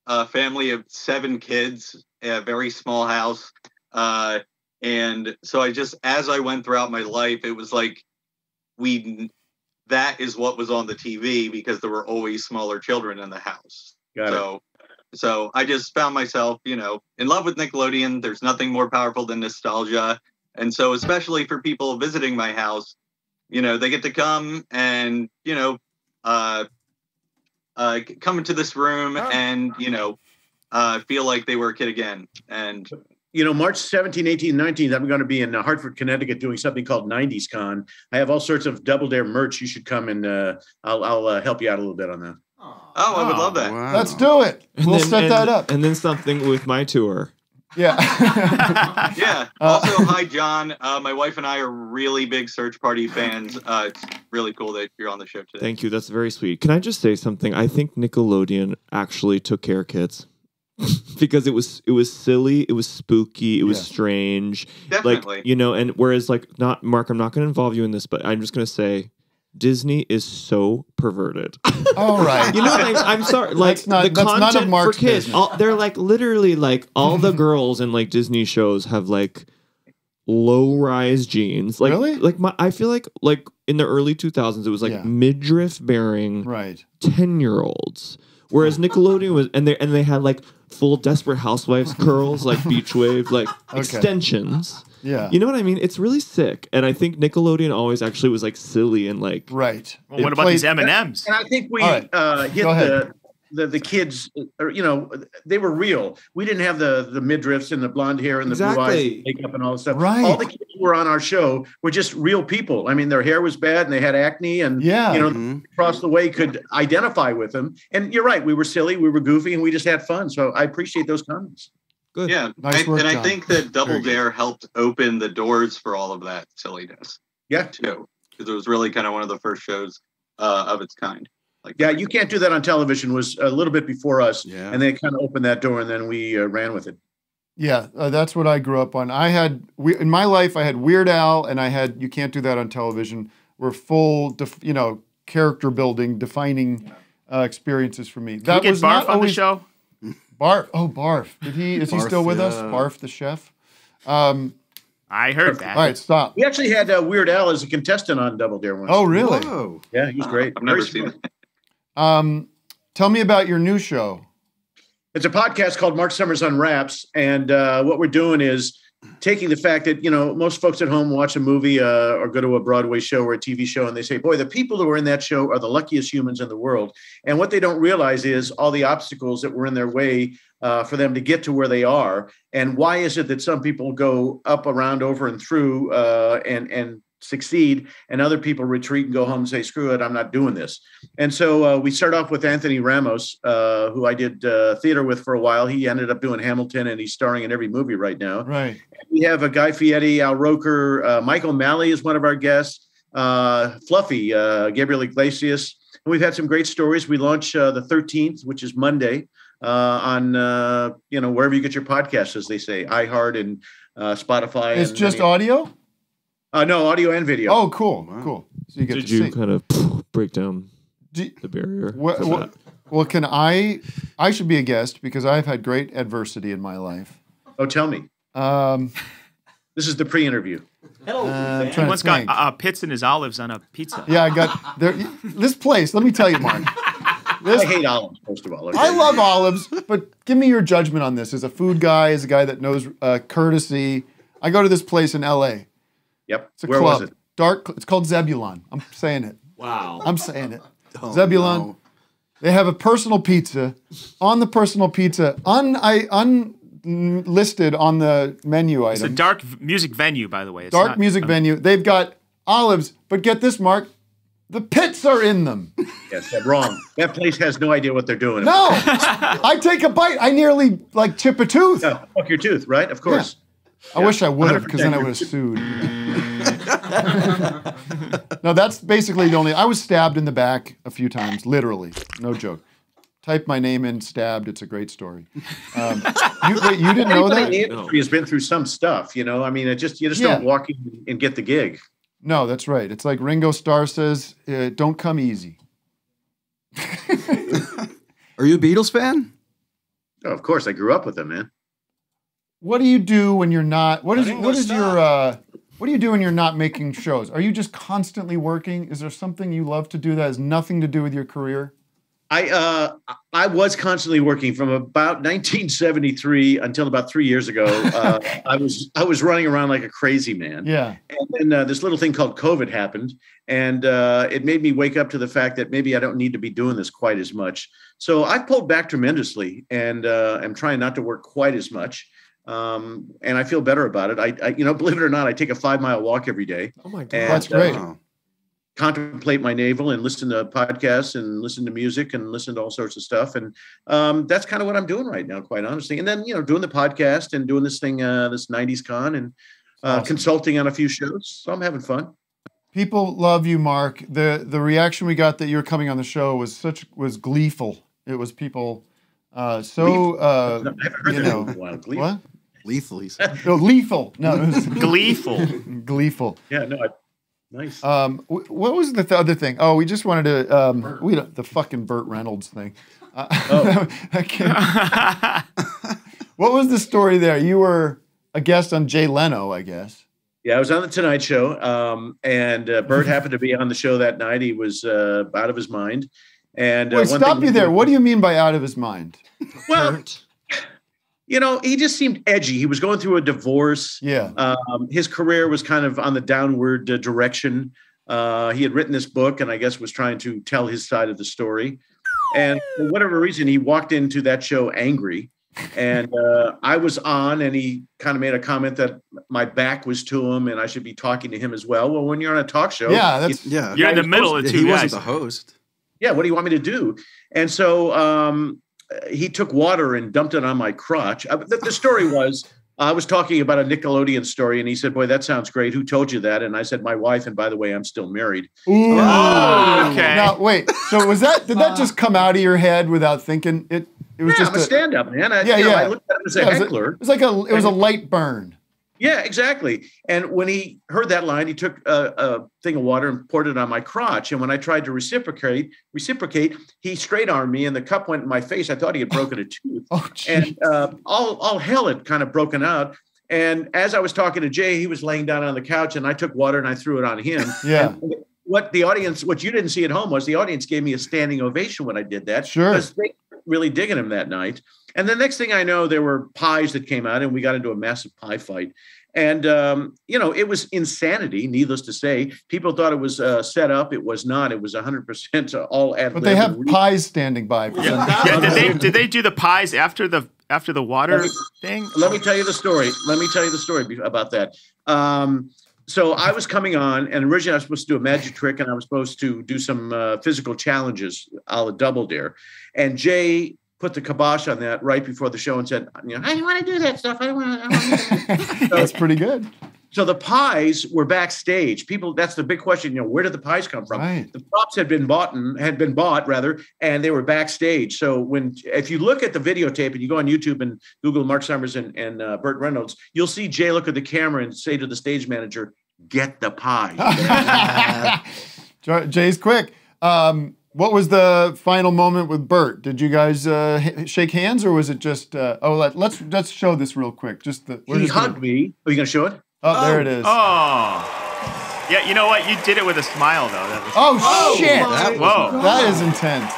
a family of seven kids a very small house uh and so i just as i went throughout my life it was like we that is what was on the tv because there were always smaller children in the house Got it. So i just found myself you know in love with nickelodeon there's nothing more powerful than nostalgia and so especially for people visiting my house you know they get to come and you know uh uh come into this room and you know uh feel like they were a kid again and You know, March 17, 18, 19, I'm going to be in uh, Hartford, Connecticut doing something called 90s Con. I have all sorts of Double Dare merch. You should come and uh, I'll, I'll uh, help you out a little bit on that. Oh i would love that Wow. let's do it. And We'll then- set and- that up. And then something with my tour. Yeah. yeah. Uh, Also, hi, John. Uh, my wife and I are really big Search Party fans. Uh, it's really cool that you're on the show today. Thank you. That's very sweet. Can I just say something? I think Nickelodeon actually took care of kids. because it was it was silly, it was spooky, it was Yeah. strange. Definitely. Like, you know, and whereas like not Marc, I'm not gonna involve you in this, but I'm just gonna say Disney is so perverted. All right. You know, I'm sorry. Like That's not- the that's content for kids, all, they're like literally like all the girls in like Disney shows have like low rise jeans. Like, Really? Like my, I feel like like in the early 2000s, it was like Yeah. midriff bearing right ten year olds. Whereas Nickelodeon was, and they and they had like full Desperate Housewives curls, like beach wave, like extensions. Yeah. you know what I mean. It's really sick, and I think Nickelodeon always actually was like silly and like right. Well, what about these M and M's? And I think we All right. uh, hit Go ahead. the, the the kids. Or, you know, they were real. We didn't have the the midriffs and the blonde hair and the blue eyes, Exactly. and makeup, and all that stuff. Right. All the kids who were on our show were just real people. I mean, their hair was bad and they had acne, and Yeah. you know, Mhm. across the way could identify with them. And you're right. We were silly, we were goofy, and we just had fun. So I appreciate those comments. Good. Yeah, Nice I- work, and I think that Double Dare helped open the doors for all of that silliness Yeah. too, because it was really kind of one of the first shows uh, of its kind. Like, Yeah, you can't do that on television. Was a little bit before us, Yeah. and they kind of opened that door, and then we uh, ran with it. Yeah, uh, that's what I grew up on. I had we, in my life, I had Weird Al, and I had you can't do that on television. Were full, def, you know, character building, defining uh, experiences for me. Can that we get was Barf not on the show? Barf. Oh, Barf. Did he? Is he Barf, still with us? yeah. Barf the chef. Um, I heard that. all right, stop. We actually had uh, Weird Al as a contestant on Double Dare once. Oh, really? Whoa. yeah, he was great. I've never Very seen smart. that. Um, tell me about your new show. It's a podcast called Marc Summers Unwraps, and uh, what we're doing is taking the fact that you know most folks at home watch a movie uh, or go to a Broadway show or a TV show, and they say, "Boy, the people who are in that show are the luckiest humans in the world." And what they don't realize is all the obstacles that were in their way uh, for them to get to where they are. And why is it that some people go up, around, over, and through, uh, and and succeed, and other people retreat and go home and say, "Screw it, I'm not doing this." And so uh, we start off with Anthony Ramos, uh, who I did uh, theater with for a while. He ended up doing Hamilton, and he's starring in every movie right now. Right. We have a Guy Fieri, Al Roker, uh, Michael Malley is one of our guests, uh, Fluffy, uh, Gabriel Iglesias. And we've had some great stories. We launch uh, the 13th, which is Monday, uh, on uh, you know wherever you get your podcasts, as they say, iHeart and uh, Spotify. It's and just many- audio. Uh, no audio and video. Oh, cool, Wow. cool. So you get Did to you see. kind of break down Do- the barrier? Wha- for well, can I? I should be a guest because I've had great adversity in my life. oh, tell me. Um, This is the pre-interview. uh, He trying to once got uh, pits in his olives on a pizza. Yeah, I got there. This place, let me tell you, Marc. This, I hate olives, first of all. okay? I love olives, but give me your judgment on this. As a food guy, as a guy that knows uh, courtesy, I go to this place in L.A. Yep. It's a Where club, was it? dark. It's called Zebulon. I'm saying it. Wow. I'm saying it. Oh, Zebulon. no. They have a personal pizza. On the personal pizza, un I unlisted on the menu item. It's a dark music venue, by the way. It's dark not- music um, venue. They've got olives, but get this, Marc. The pits are in them. Yes, that's wrong. That place has no idea what they're doing. No, I take a bite. I nearly like chip a tooth. Yeah, fuck your tooth, right? Of course. I wish I would have, because then I would have sued. no, that's basically the only. I was stabbed in the back a few times, literally, no joke. Type my name in, stabbed. It's a great story. Um, you, wait, you didn't know that? in the industry has been through some stuff, you know. I mean, it just you just Yeah. don't walk in and get the gig. No, that's right. It's like Ringo Starr says, uh, "Don't come easy." Are you a Beatles fan? Oh, of course, I grew up with them, man. What do you do when you're not? What is what stop. your uh, what do you do when you're not making shows? Are you just constantly working? Is there something you love to do that has nothing to do with your career? I uh, I was constantly working from about 1973 until about three years ago. Uh, I was I was running around like a crazy man. Yeah. And then uh, this little thing called COVID happened, and uh, it made me wake up to the fact that maybe I don't need to be doing this quite as much. So I've pulled back tremendously, and uh, I'm trying not to work quite as much. Um, and I feel better about it. I, I, you know, believe it or not, I take a five mile walk every day. Oh my And, That's great. uh, contemplate my navel and listen to podcasts and listen to music and listen to all sorts of stuff. And um, that's kind of what I'm doing right now, quite honestly. And then you know, doing the podcast and doing this thing, uh, this '90s con, and uh, Awesome. consulting on a few shows. So I'm having fun. People love you, Marc. the The reaction we got that you were coming on the show was such was gleeful. It was people uh, so uh, you know in while. Gleeful. what? Lethal, he said. No, lethal. No, it was Gleeful. gleeful. Yeah, no, I, nice. Um, wh- what was the th- other thing? Oh, we just wanted to. Um, we don't- the fucking Burt Reynolds thing. Uh, I can't- what was the story there? You were a guest on Jay Leno, I guess. Yeah, I was on the Tonight Show, um, and uh, Burt happened to be on the show that night. He was uh, out of his mind. And uh, Wait, one stop thing you there. did- What do you mean by out of his mind? Well, you know, he just seemed edgy. He was going through a divorce. Yeah. Um, his career was kind of on the downward uh, direction. Uh, he had written this book, and I guess was trying to tell his side of the story. And for whatever reason, he walked into that show angry. And uh, I was on, and he kind of made a comment that my back was to him, and I should be talking to him as well. Well, when you're on a talk show, Yeah, that's- you- Yeah. You're in the middle of two he guys. wasn't the host. yeah, what do you want me to do? And so um, he took water and dumped it on my crotch. Uh, the, the story was I was talking about a Nickelodeon story, and he said, "Boy, that sounds great. Who told you that?" And I said, "My wife." And by the way, I'm still married. Ooh. Oh, okay. Now wait. So was that? Did that just come out of your head without thinking? It. It was yeah, just I'm a, stand-up man. I, Yeah, you know, yeah. I looked at him as a yeah, it was heckler. It was like a. It was a light burn. Yeah, exactly. And when he heard that line, he took a, a thing of water and poured it on my crotch. And when I tried to reciprocate, reciprocate, he straight armed me, and the cup went in my face. I thought he had broken a tooth. Oh, and uh, all all hell had kind of broken out. And as I was talking to Jay, he was laying down on the couch, and I took water and I threw it on him. Yeah. And what the audience, what you didn't see at home, was the audience gave me a standing ovation when I did that. Sure. because they were really digging him that night. And the next thing I know, there were pies that came out, and we got into a massive pie fight. And um, you know, it was insanity. Needless to say, people thought it was uh, set up. It was not. It was 100 percent all ad But they have pies standing by. For some- Yeah, did they did they do the pies after the after the water Let me- thing? Let me tell you the story. Let me tell you the story about that. Um, so I was coming on, and originally I was supposed to do a magic trick, and I was supposed to do some uh, physical challenges, a la double dare. And Jay put the kibosh on that right before the show and said, "You know, I don't want to do that stuff. I don't want to." That That's pretty good. So the pies were backstage. People, that's the big question. You know, where did the pies come from? Right. The props had been bought and had been bought rather, and they were backstage. So when, if you look at the videotape and you go on YouTube and Google Marc Summers and, and uh, Burt Reynolds, you'll see Jay look at the camera and say to the stage manager, "Get the pie." Jay's quick. Um, what was the final moment with Burt? Did you guys uh, h- shake hands, or was it just? Uh, oh, let, let's let's show this real quick. Just the. he just gonna- hugged me. Are you going to show it? Oh, there it is. Oh. Yeah, you know what? You did it with a smile though. That was Oh, shit! That was- Whoa. that is intense.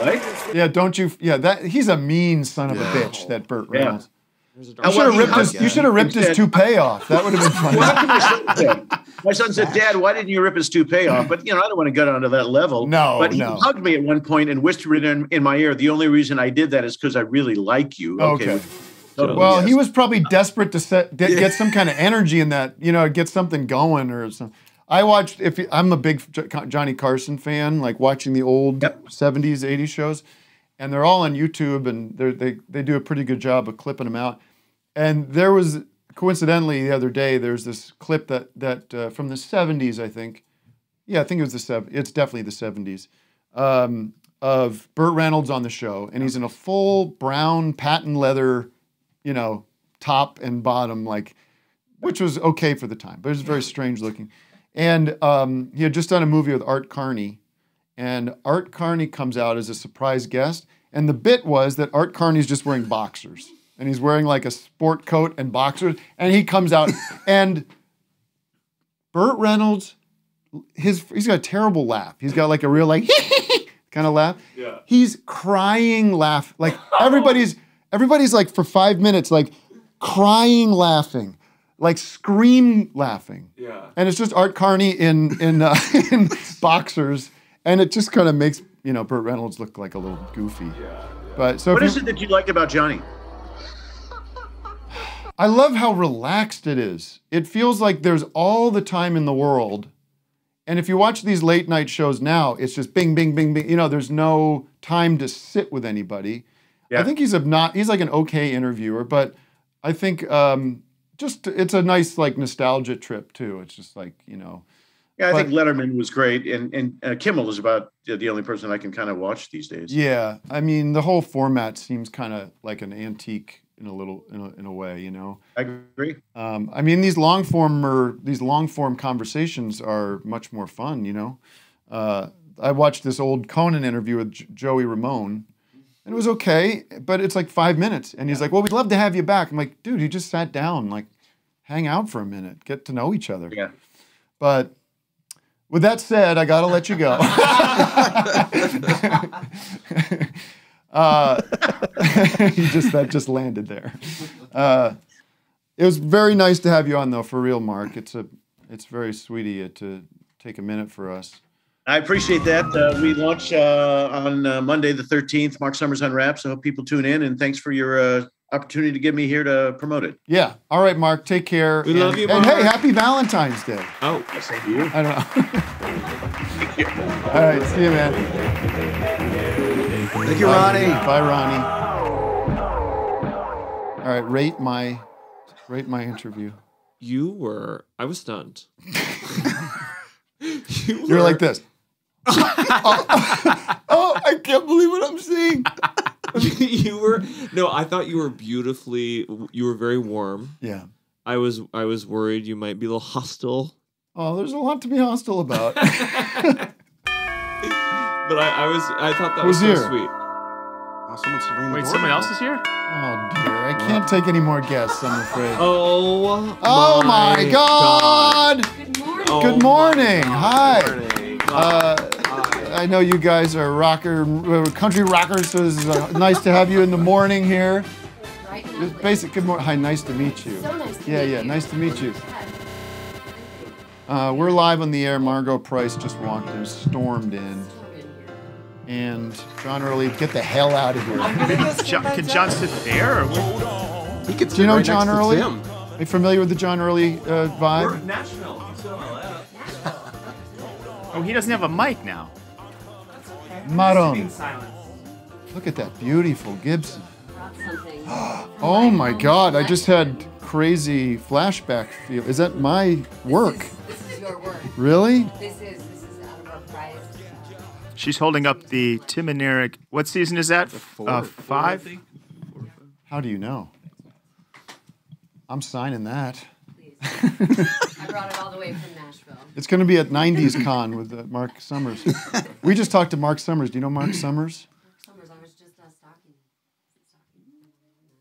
Right? Yeah, don't you? Yeah, that he's a mean son of a bitch. That Burt Yeah. Reynolds. You should have ripped his. You should have ripped his toupee off. That would have been funny. Well, that's what my son said. My son said, "Dad, why didn't you rip his toupee off?" But you know, I don't want to get onto that level. No, but he no. hugged me at one point and whispered in, in my ear, "The only reason I did that is because I really like you." Okay. Well, yes. he was probably desperate to set, get, get some kind of energy in that, you know, get something going or something. I watched. If you- I'm a big Johnny Carson fan, like watching the old '70s, '80s shows, and they're all on YouTube, and they they do a pretty good job of clipping them out. And there was coincidentally the other day, there's this clip that that uh, from the '70s, I think. Yeah, I think it was the seven. It's definitely the '70s. Um, of Burt Reynolds on the show, and he's in a full brown patent leather, you know, top and bottom, like, which was okay for the time, but it was very strange looking. And um, he had just done a movie with Art Carney, and Art Carney comes out as a surprise guest, and the bit was that Art Carney's just wearing boxers, and he's wearing like a sport coat and boxers, and he comes out, and Burt Reynolds, his he's got a terrible laugh. He's got like a real like kind of laugh. Yeah. He's crying laugh. Like everybody's everybody's like for five minutes like crying laughing, like scream laughing. Yeah. And it's just Art Carney in in uh, in boxers, and it just kind of makes you know Burt Reynolds look like a little goofy. Yeah. But so what is you- it that you like about Johnny? I love how relaxed it is. It feels like there's all the time in the world, And if you watch these late night shows now, it's just bing, bing, bing, bing. You know, there's no time to sit with anybody. I think he's a not. He's like an okay interviewer, but I think um, just it's a nice like nostalgia trip too. It's just like you know. Yeah, I But- think Letterman was great, and and uh, Kimmel is about the only person I can kind of watch these days. Yeah, I mean the whole format seems kind of like an antique in a little in a, in a way, you know. I agree. Um, I mean these long former these long form conversations are much more fun, you know. Uh, I watched this old Conan interview with J- Joey Ramone, and it was okay, but it's like five minutes, and he's like, "Well, we'd love to have you back." I'm like, "Dude, you just sat down, like, hang out for a minute, get to know each other." Yeah. But with that said, I gotta let you go. uh, just that just landed there. Uh, it was very nice to have you on, though, for real, Marc. It's a it's very sweet of you to take a minute for us. I appreciate that. Uh, we launch uh, on uh, Monday the 13th. Marc Summers Unwraps. I hope people tune in, and thanks for your uh, opportunity to get me here to promote it. Yeah. All right, Marc. Take care. We and, love you, And hey, happy Valentine's Day. Oh, thank you. I don't know. All right. See you, man. Thank you, Ronnie. Bye, Ronnie. All right. Rate my rate my interview. You were. I was stunned. you You're like this. Oh, I can't believe what I'm seeing. you were no. I thought you were beautifully. You were very warm. Yeah. I was. I was worried you might be a little hostile. Oh, there's a lot to be hostile about. But I, I was. I thought that was so here? sweet. Oh, someone's ringing the Wait, someone else is here? Oh dear, I can't take any more guests. I'm afraid. Oh. Oh my, my God! Good morning. Oh Good morning. Hi. Uh, I know you guys are rocker, uh, country rockers, so it's uh, nice to have you in the morning here. Right now, Just basic. Good morning. Hi, nice to meet you. So nice to yeah, meet yeah, you. nice to meet you. Uh, we're live on the air. Margo Price just walked in, stormed in, and John Early, get the hell out of here. John, can John sit there? He could Do you know right John Early? Tim. Are you familiar with the John Early uh, vibe? Nashville. Oh, he doesn't have a mic now. Maron. Look at that beautiful Gibson. Oh my God! I just had crazy flashback feel. Is that my work? This is your work. Really? This is this is out of our prize. She's holding up the Tim and Eric. What season is that? Uh, five. How do you know? I'm signing that. Please. I brought it all the way from Nashville. It's going to be at 90s Con with uh, Marc Summers. We just talked to Marc Summers. Do you know Mark Summers? Summers, I was just uh, stalking.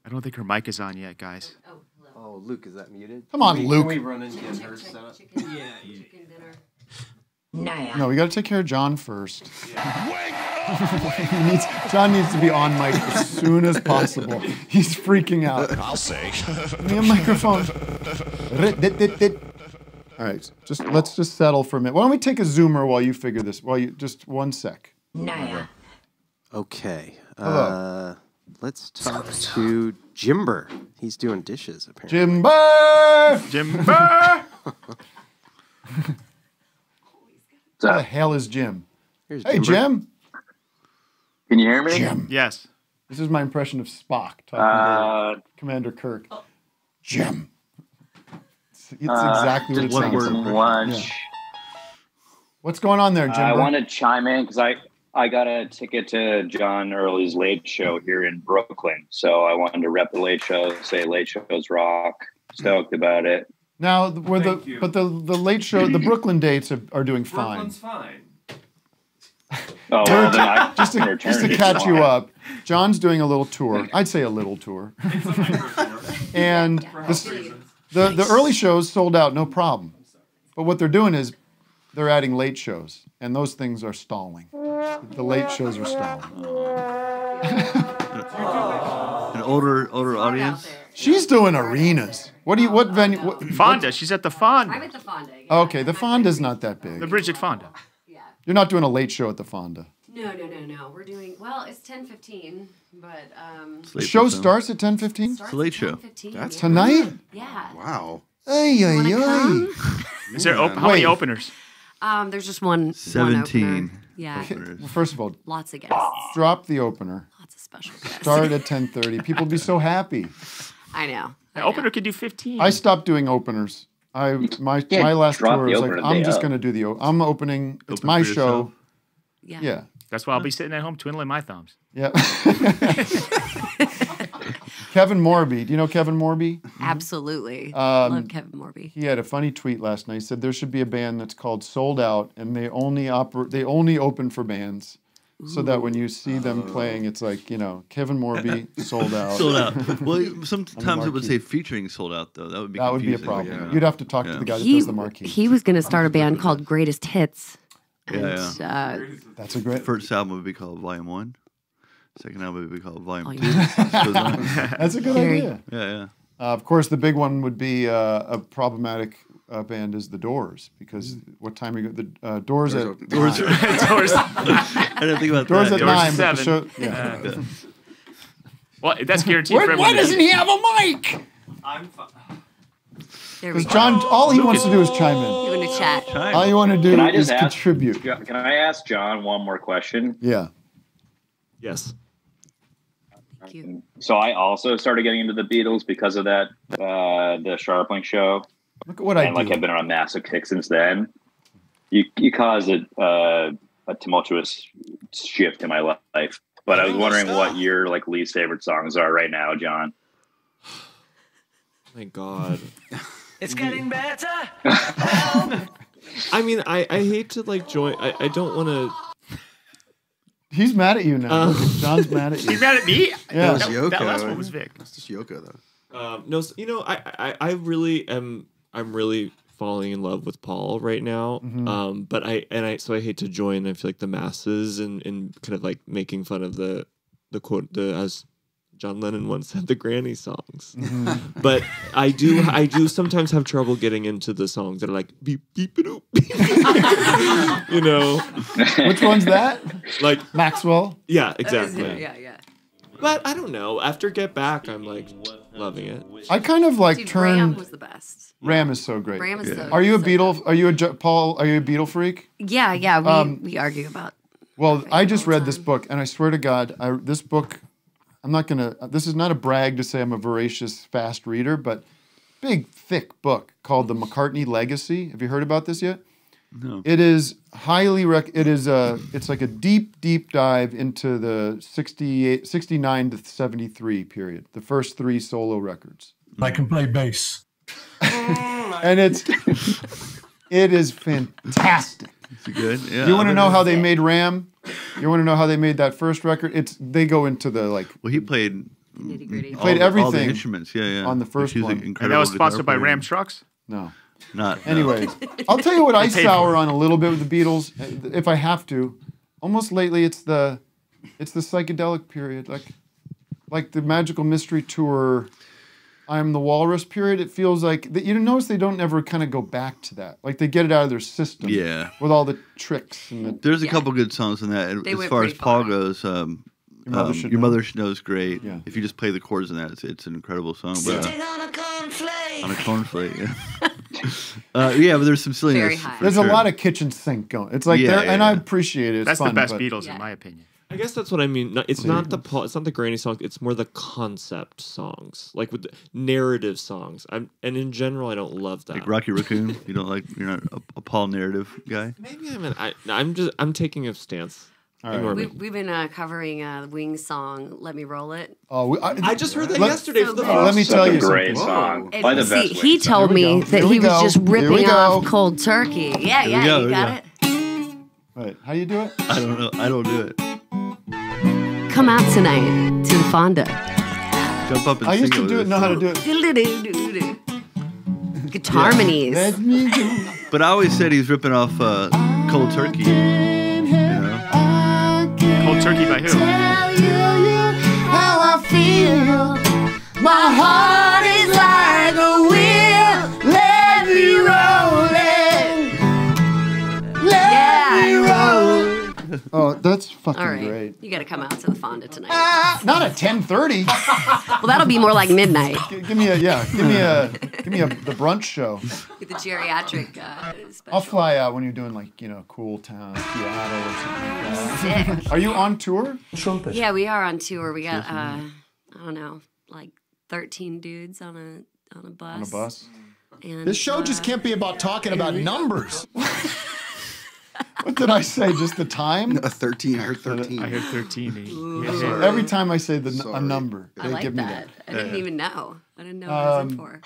I don't think her mic is on yet, guys. Oh, hello. Oh, Luke, is that muted? Come on, Can we- Luke. Can we run and get her set up? Chicken, chicken dinner. Nah. No, we got to take care of John first. he needs, John needs to be on mic as soon as possible. He's freaking out. I'll say. Give me a microphone. All right, just let's just settle for a minute. Why don't we take a zoomer while you figure this? While you just one sec. Nah. Okay. Hello. Uh, let's talk to Jimber. He's doing dishes apparently. Jimber. Jimber. Who the hell is Jim? Here's Hey, Jimber. Jim. Can you hear me? Jim. Yes. This is my impression of Spock talking Uh, to Commander Kirk. Jim. It's, it's uh, exactly what it just sounds getting like. lunch. Yeah. What's going on there, Jim? I want to chime in because I I got a ticket to John Early's Late Show here in Brooklyn, so I wanted to rep the Late Show, say Late Shows rock. Stoked about it. Now, were the you. but the the late show, the Brooklyn dates are, are doing fine. Brooklyn's fine. Oh, well, then I just to, just to catch you up, John's doing a little tour. I'd say a little tour. and the, the the early shows sold out, no problem. But what they're doing is they're adding late shows, and those things are stalling. The late shows are stalling. An older older audience. She's doing arenas. What do you? What venue? What, Fonda. She's at the Fonda. I'm at the Fonda. Okay, the Fonda's not that big. The. Bridget Fonda. Yeah. You're not doing a late show at the Fonda. No, no, no, no. We're doing well. It's ten fifteen, but um. The show starts at 10:15. starts a late show. 10:15, That's yeah. tonight. Yeah. Wow. Ay ay Wanna ay. come? Is there op- how many openers? Um, there's just one. one 17 opener. Yeah. Well, first of all, Lots of guests. drop the opener. Lots of special guests. Start at 10:30. People be so happy. I know. The opener could do 15. I stopped doing openers. I my my last drop tour the was like opener the I'm day just of. gonna do the o- I'm opening. It's Open my for show. yourself. Yeah. Yeah. That's why I'll be sitting at home twiddling my thumbs. Yeah. Kevin Morby. Do you know Kevin Morby? Absolutely. Um, Love Kevin Morby. He had a funny tweet last night. He said there should be a band that's called Sold Out, and they only oper- they only open for bands, so that when you see them playing, it's like you know Kevin Morby sold out. Sold out. Well, sometimes it would say featuring sold out though. That would be That would be a problem. Yeah. You'd have to talk to the guy that He, does the marquee. he was going to start a band called Greatest Hits. Yeah, yeah. Uh, That's a great. First album would be called Volume One. Second album would be called Volume Oh, Two. yeah. Goes. That's a good Very- idea. Yeah, yeah. Uh, of course, the big one would be uh, a problematic uh, band is the Doors because what time you go? The uh, Doors, Doors at open- Doors- nine. Doors- I didn't think about Doors that. at Doors nine. at but seven. show- yeah. Uh, Well, that's guaranteed Why- for why doesn't he have a mic? I'm fine. There we Because go. John, all he wants to do is chime in. You want to chat? All you want to do Can I is ask? contribute. Can I ask John one more question? Yeah. Yes. Thank you. So I also started getting into the Beatles because of that, uh, the Scharpling show. Look at what I like do. I've been on a massive kick since then. You you caused a uh, a tumultuous shift in my life. But I was wondering what your like least favorite songs are right now, John. My God. It's getting better. I mean, I, I hate to like join. I, I don't want to. He's mad at you now. Uh, John's mad at you. He's mad at me? Yeah. That, that last one was Vic. It's just Yoko though. Um, no, s- you know, I, I, I really am. I'm really falling in love with Paul right now. Mhm. Um, but I and I so I hate to join. I feel like the masses and and kind of like making fun of the the quote the as John Lennon once said the granny songs. Mhm. But I do I do sometimes have trouble getting into the songs that are like beep beep it oop. you know, Which one's that? like Maxwell. yeah, exactly. yeah, yeah. But I don't know. After Get Back, I'm like loving it. I kind of like Dude, Ram was the best. Ram is so great. Ram is so- Are you a so Beatle? Are you a Jo- Paul? Are you a Beatle freak? Yeah, yeah. We, Um, we argue about. Well, I just read this book, and I swear to God, I, this book. I'm not gonna. This is not a brag to say I'm a voracious, fast reader, but big, thick book called The McCartney Legacy. Have you heard about this yet? No. It is highly rec. It is a. It's like a deep, deep dive into the 68, 69 to 73 period, the first three solo records, I can play bass. Mm, and it's. It is fantastic. It's good. Yeah. you want to know how they is. made Ram? You want to know how they made that first record? It's they go into the like Well, he played. Nitty gritty. He all played the- all the everything instruments. Yeah, yeah. on the first he's an one. And that was sponsored by. Ram Trucks? no. Not. no. Anyways, I'll tell you what I They sour on a little bit with the Beatles, uh, if I have to. Almost lately, it's the, it's the psychedelic period, like, like the Magical Mystery Tour. I'm the Walrus period. It feels like that. You notice they don't ever kind of go back to that. Like they get it out of their system. Yeah. With all the tricks and the. There's a Yeah. couple good songs in that. And They as far as Paul far. goes, um, Your Mother um, Should Your Know. Mother Should Know is great. Yeah. If you just play the chords in that, it's, it's an incredible song. But, uh, on a cornflake. on a cornflake. Yeah. uh, yeah, but there's some silliness. Very high. There's sure. a lot of kitchen sink going. It's like, Yeah, they're- yeah, and I appreciate it. It's That's fun, the best but- Beatles, Yeah. in my opinion. I guess that's what I mean. No, It's not the Paul. It's not the granny songs. It's more the concept songs, like with the narrative songs. I'm and in general, I don't love that. Like Rocky Raccoon. You don't like. You're not a, a Paul narrative guy. Maybe I'm. An, I, I'm just. I'm taking a stance. All right. We, we've been uh, covering uh, Wings song "Let Me Roll It." Oh, we, I, I just heard that Let- yesterday for the So Oh, let me Such tell a you great something. song. And By the see, best he Wings told Here we me go. that Here he was go. just Here we ripping go. off cold turkey. Yeah, Here we yeah, go, you got we it. Wait, how do you do it? I don't know. I don't do it. Come out tonight to Fonda. Jump up and I used to do it. Know how to do it. Me do. But I always said he's ripping off uh, Cold Turkey. You know? Cold turkey by who? Tell you how I feel. My heart is like a wheel. Oh, that's fucking All right, great. you got to come out to the Fonda tonight. Not at ten thirty. Well, that'll be more like midnight. give me a yeah. Give me a give me a the brunch show. The the geriatric. Uh, special. I'll fly out when you're doing like you know cool town Seattle or something like that. Are you on tour? Trumpet. Yeah, we are on tour. We got uh, I don't know, like thirteen dudes on a on a bus. On a bus. And, This show just uh, can't be about talking about numbers. what did I say? Just the time? A 13. I heard 13. I heard 13. Ooh. Yeah, yeah. Every time I say the, n- a Sorry. number, I like give me that. that. I didn't Yeah. even know. I didn't know what I was in Um, for.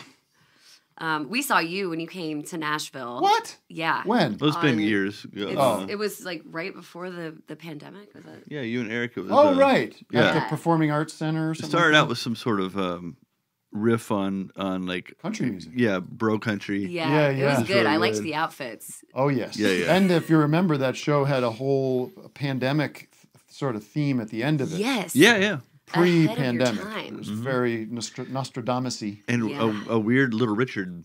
Um, we saw you when you came to Nashville. What? Yeah. When? Well, it's been On- years ago. It's, Oh. It was like right before the, the pandemic, was it? Yeah, you and Eric. It was, Oh, uh, right. At Yeah. the Performing Arts Center or It something. started like out with some sort of um, riff on on like country music. Yeah, bro country. Yeah, Yeah, it yeah. was good. Really I liked good. the outfits. Oh yes. Yeah, yeah. And if you remember, that show had a whole pandemic th- sort of theme at the end of it. Yes. Yeah, yeah. Pre-pandemic. time. It was Mhm. very Nostr- Nostradamus-y. And Yeah. a, a weird Little Richard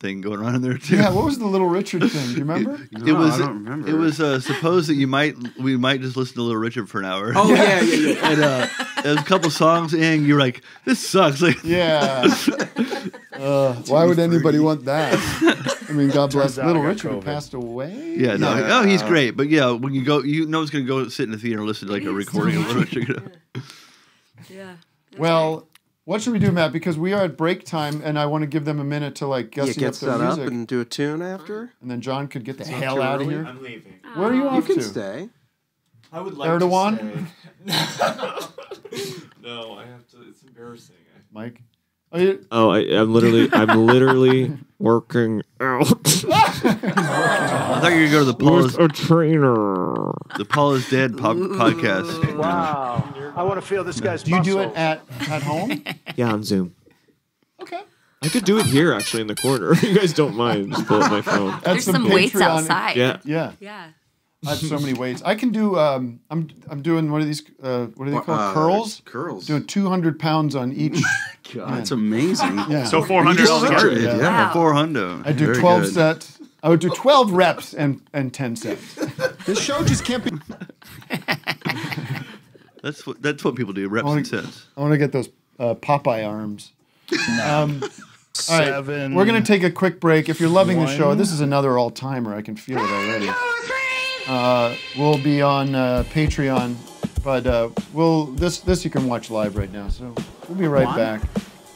thing going on in there too. Yeah. What was the Little Richard thing? Do you remember? it was I don't remember. it was uh, supposed that you might we might just listen to Little Richard for an hour. Oh, yeah, yeah, yeah. and uh, there's a couple songs and You're like, this sucks. Like, Yeah. Uh, why would anybody want that? I mean, God bless Little Richard who COVID. passed away. Yeah, no, oh, he's great. But yeah, when you go, you no one's gonna go sit in the theater and listen to like a recording of Little Richard. you? Yeah. Well, what should we do, Matt? Because we are at break time, and I want to give them a minute to like Yeah, gussy get up their set up and do a tune after. and then John could get the It's hell out of here. I'm leaving. Where are you off to? You can to? stay. I would like to Erdogan? no, I have to. It's embarrassing. Mike. Oh, you, Oh, I, I'm literally, I'm literally working out. I thought you were gonna go to the Paula's a trainer. the Paula's Dead pop, podcast. Wow. I want to feel this guy's do you do it at at home? Yeah, on Zoom. Okay. I could do it here, actually, in the corner. you guys don't mind? Just pull up my phone. Add There's some weights Patreon- outside. Yeah. Yeah. Yeah. I have so many weights. I can do. Um, I'm I'm doing one of these. Uh, what are they called? uh, curls. curls. Doing 200 pounds on each. God, that's amazing. Yeah. So 400 You just started, Yeah. yeah. Wow. Four. I do Very 12 good. sets. I would do 12 reps and and 10 sets. This show just can't be. That's what that's what people do. Reps wanna- and sets. I want to get those uh, Popeye arms. Um, all right, Seven, we're gonna take a quick break. If you're loving the show, this is another all timer. I can feel it already. Uh, we'll be on uh, Patreon, but uh, we'll this this you can watch live right now. So we'll be right One, back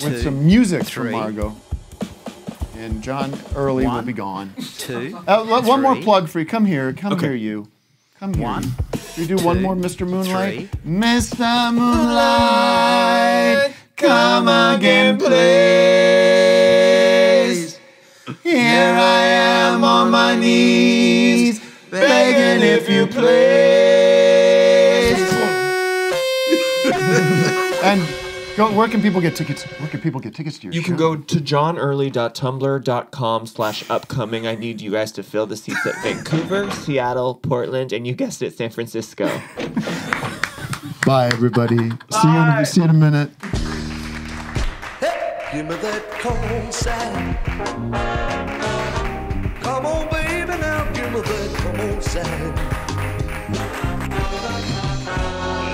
with two, some music from three. Margo. And John Early will be gone. Two. Uh, one one more plug for you. Come here. Come Okay. here, you. Come here. One, you. You do one more, Mr. Moonlight. three. Mr. Moonlight, come again, please. Here I am on my knees, begging if you please. and go. Where can people get tickets? Where can people get tickets to your You show? can go to johnearly.tumblr.com slash upcoming. I need you guys to fill the seats at Vancouver, Seattle, Portland, and you guessed it, San Francisco. Bye, everybody. See you. In, see you in a minute. Give me that cold side. Side.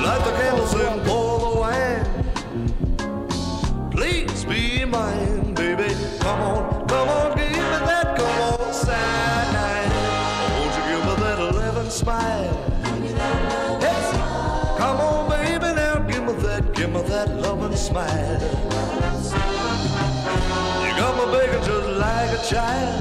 Light the candles and pour the wine. Please be mine, baby. Come on, come on, give me that cold side. Won't you give me that loving smile? Hey, come on, baby, now give me that, give me that loving smile. You got me begging just like a child.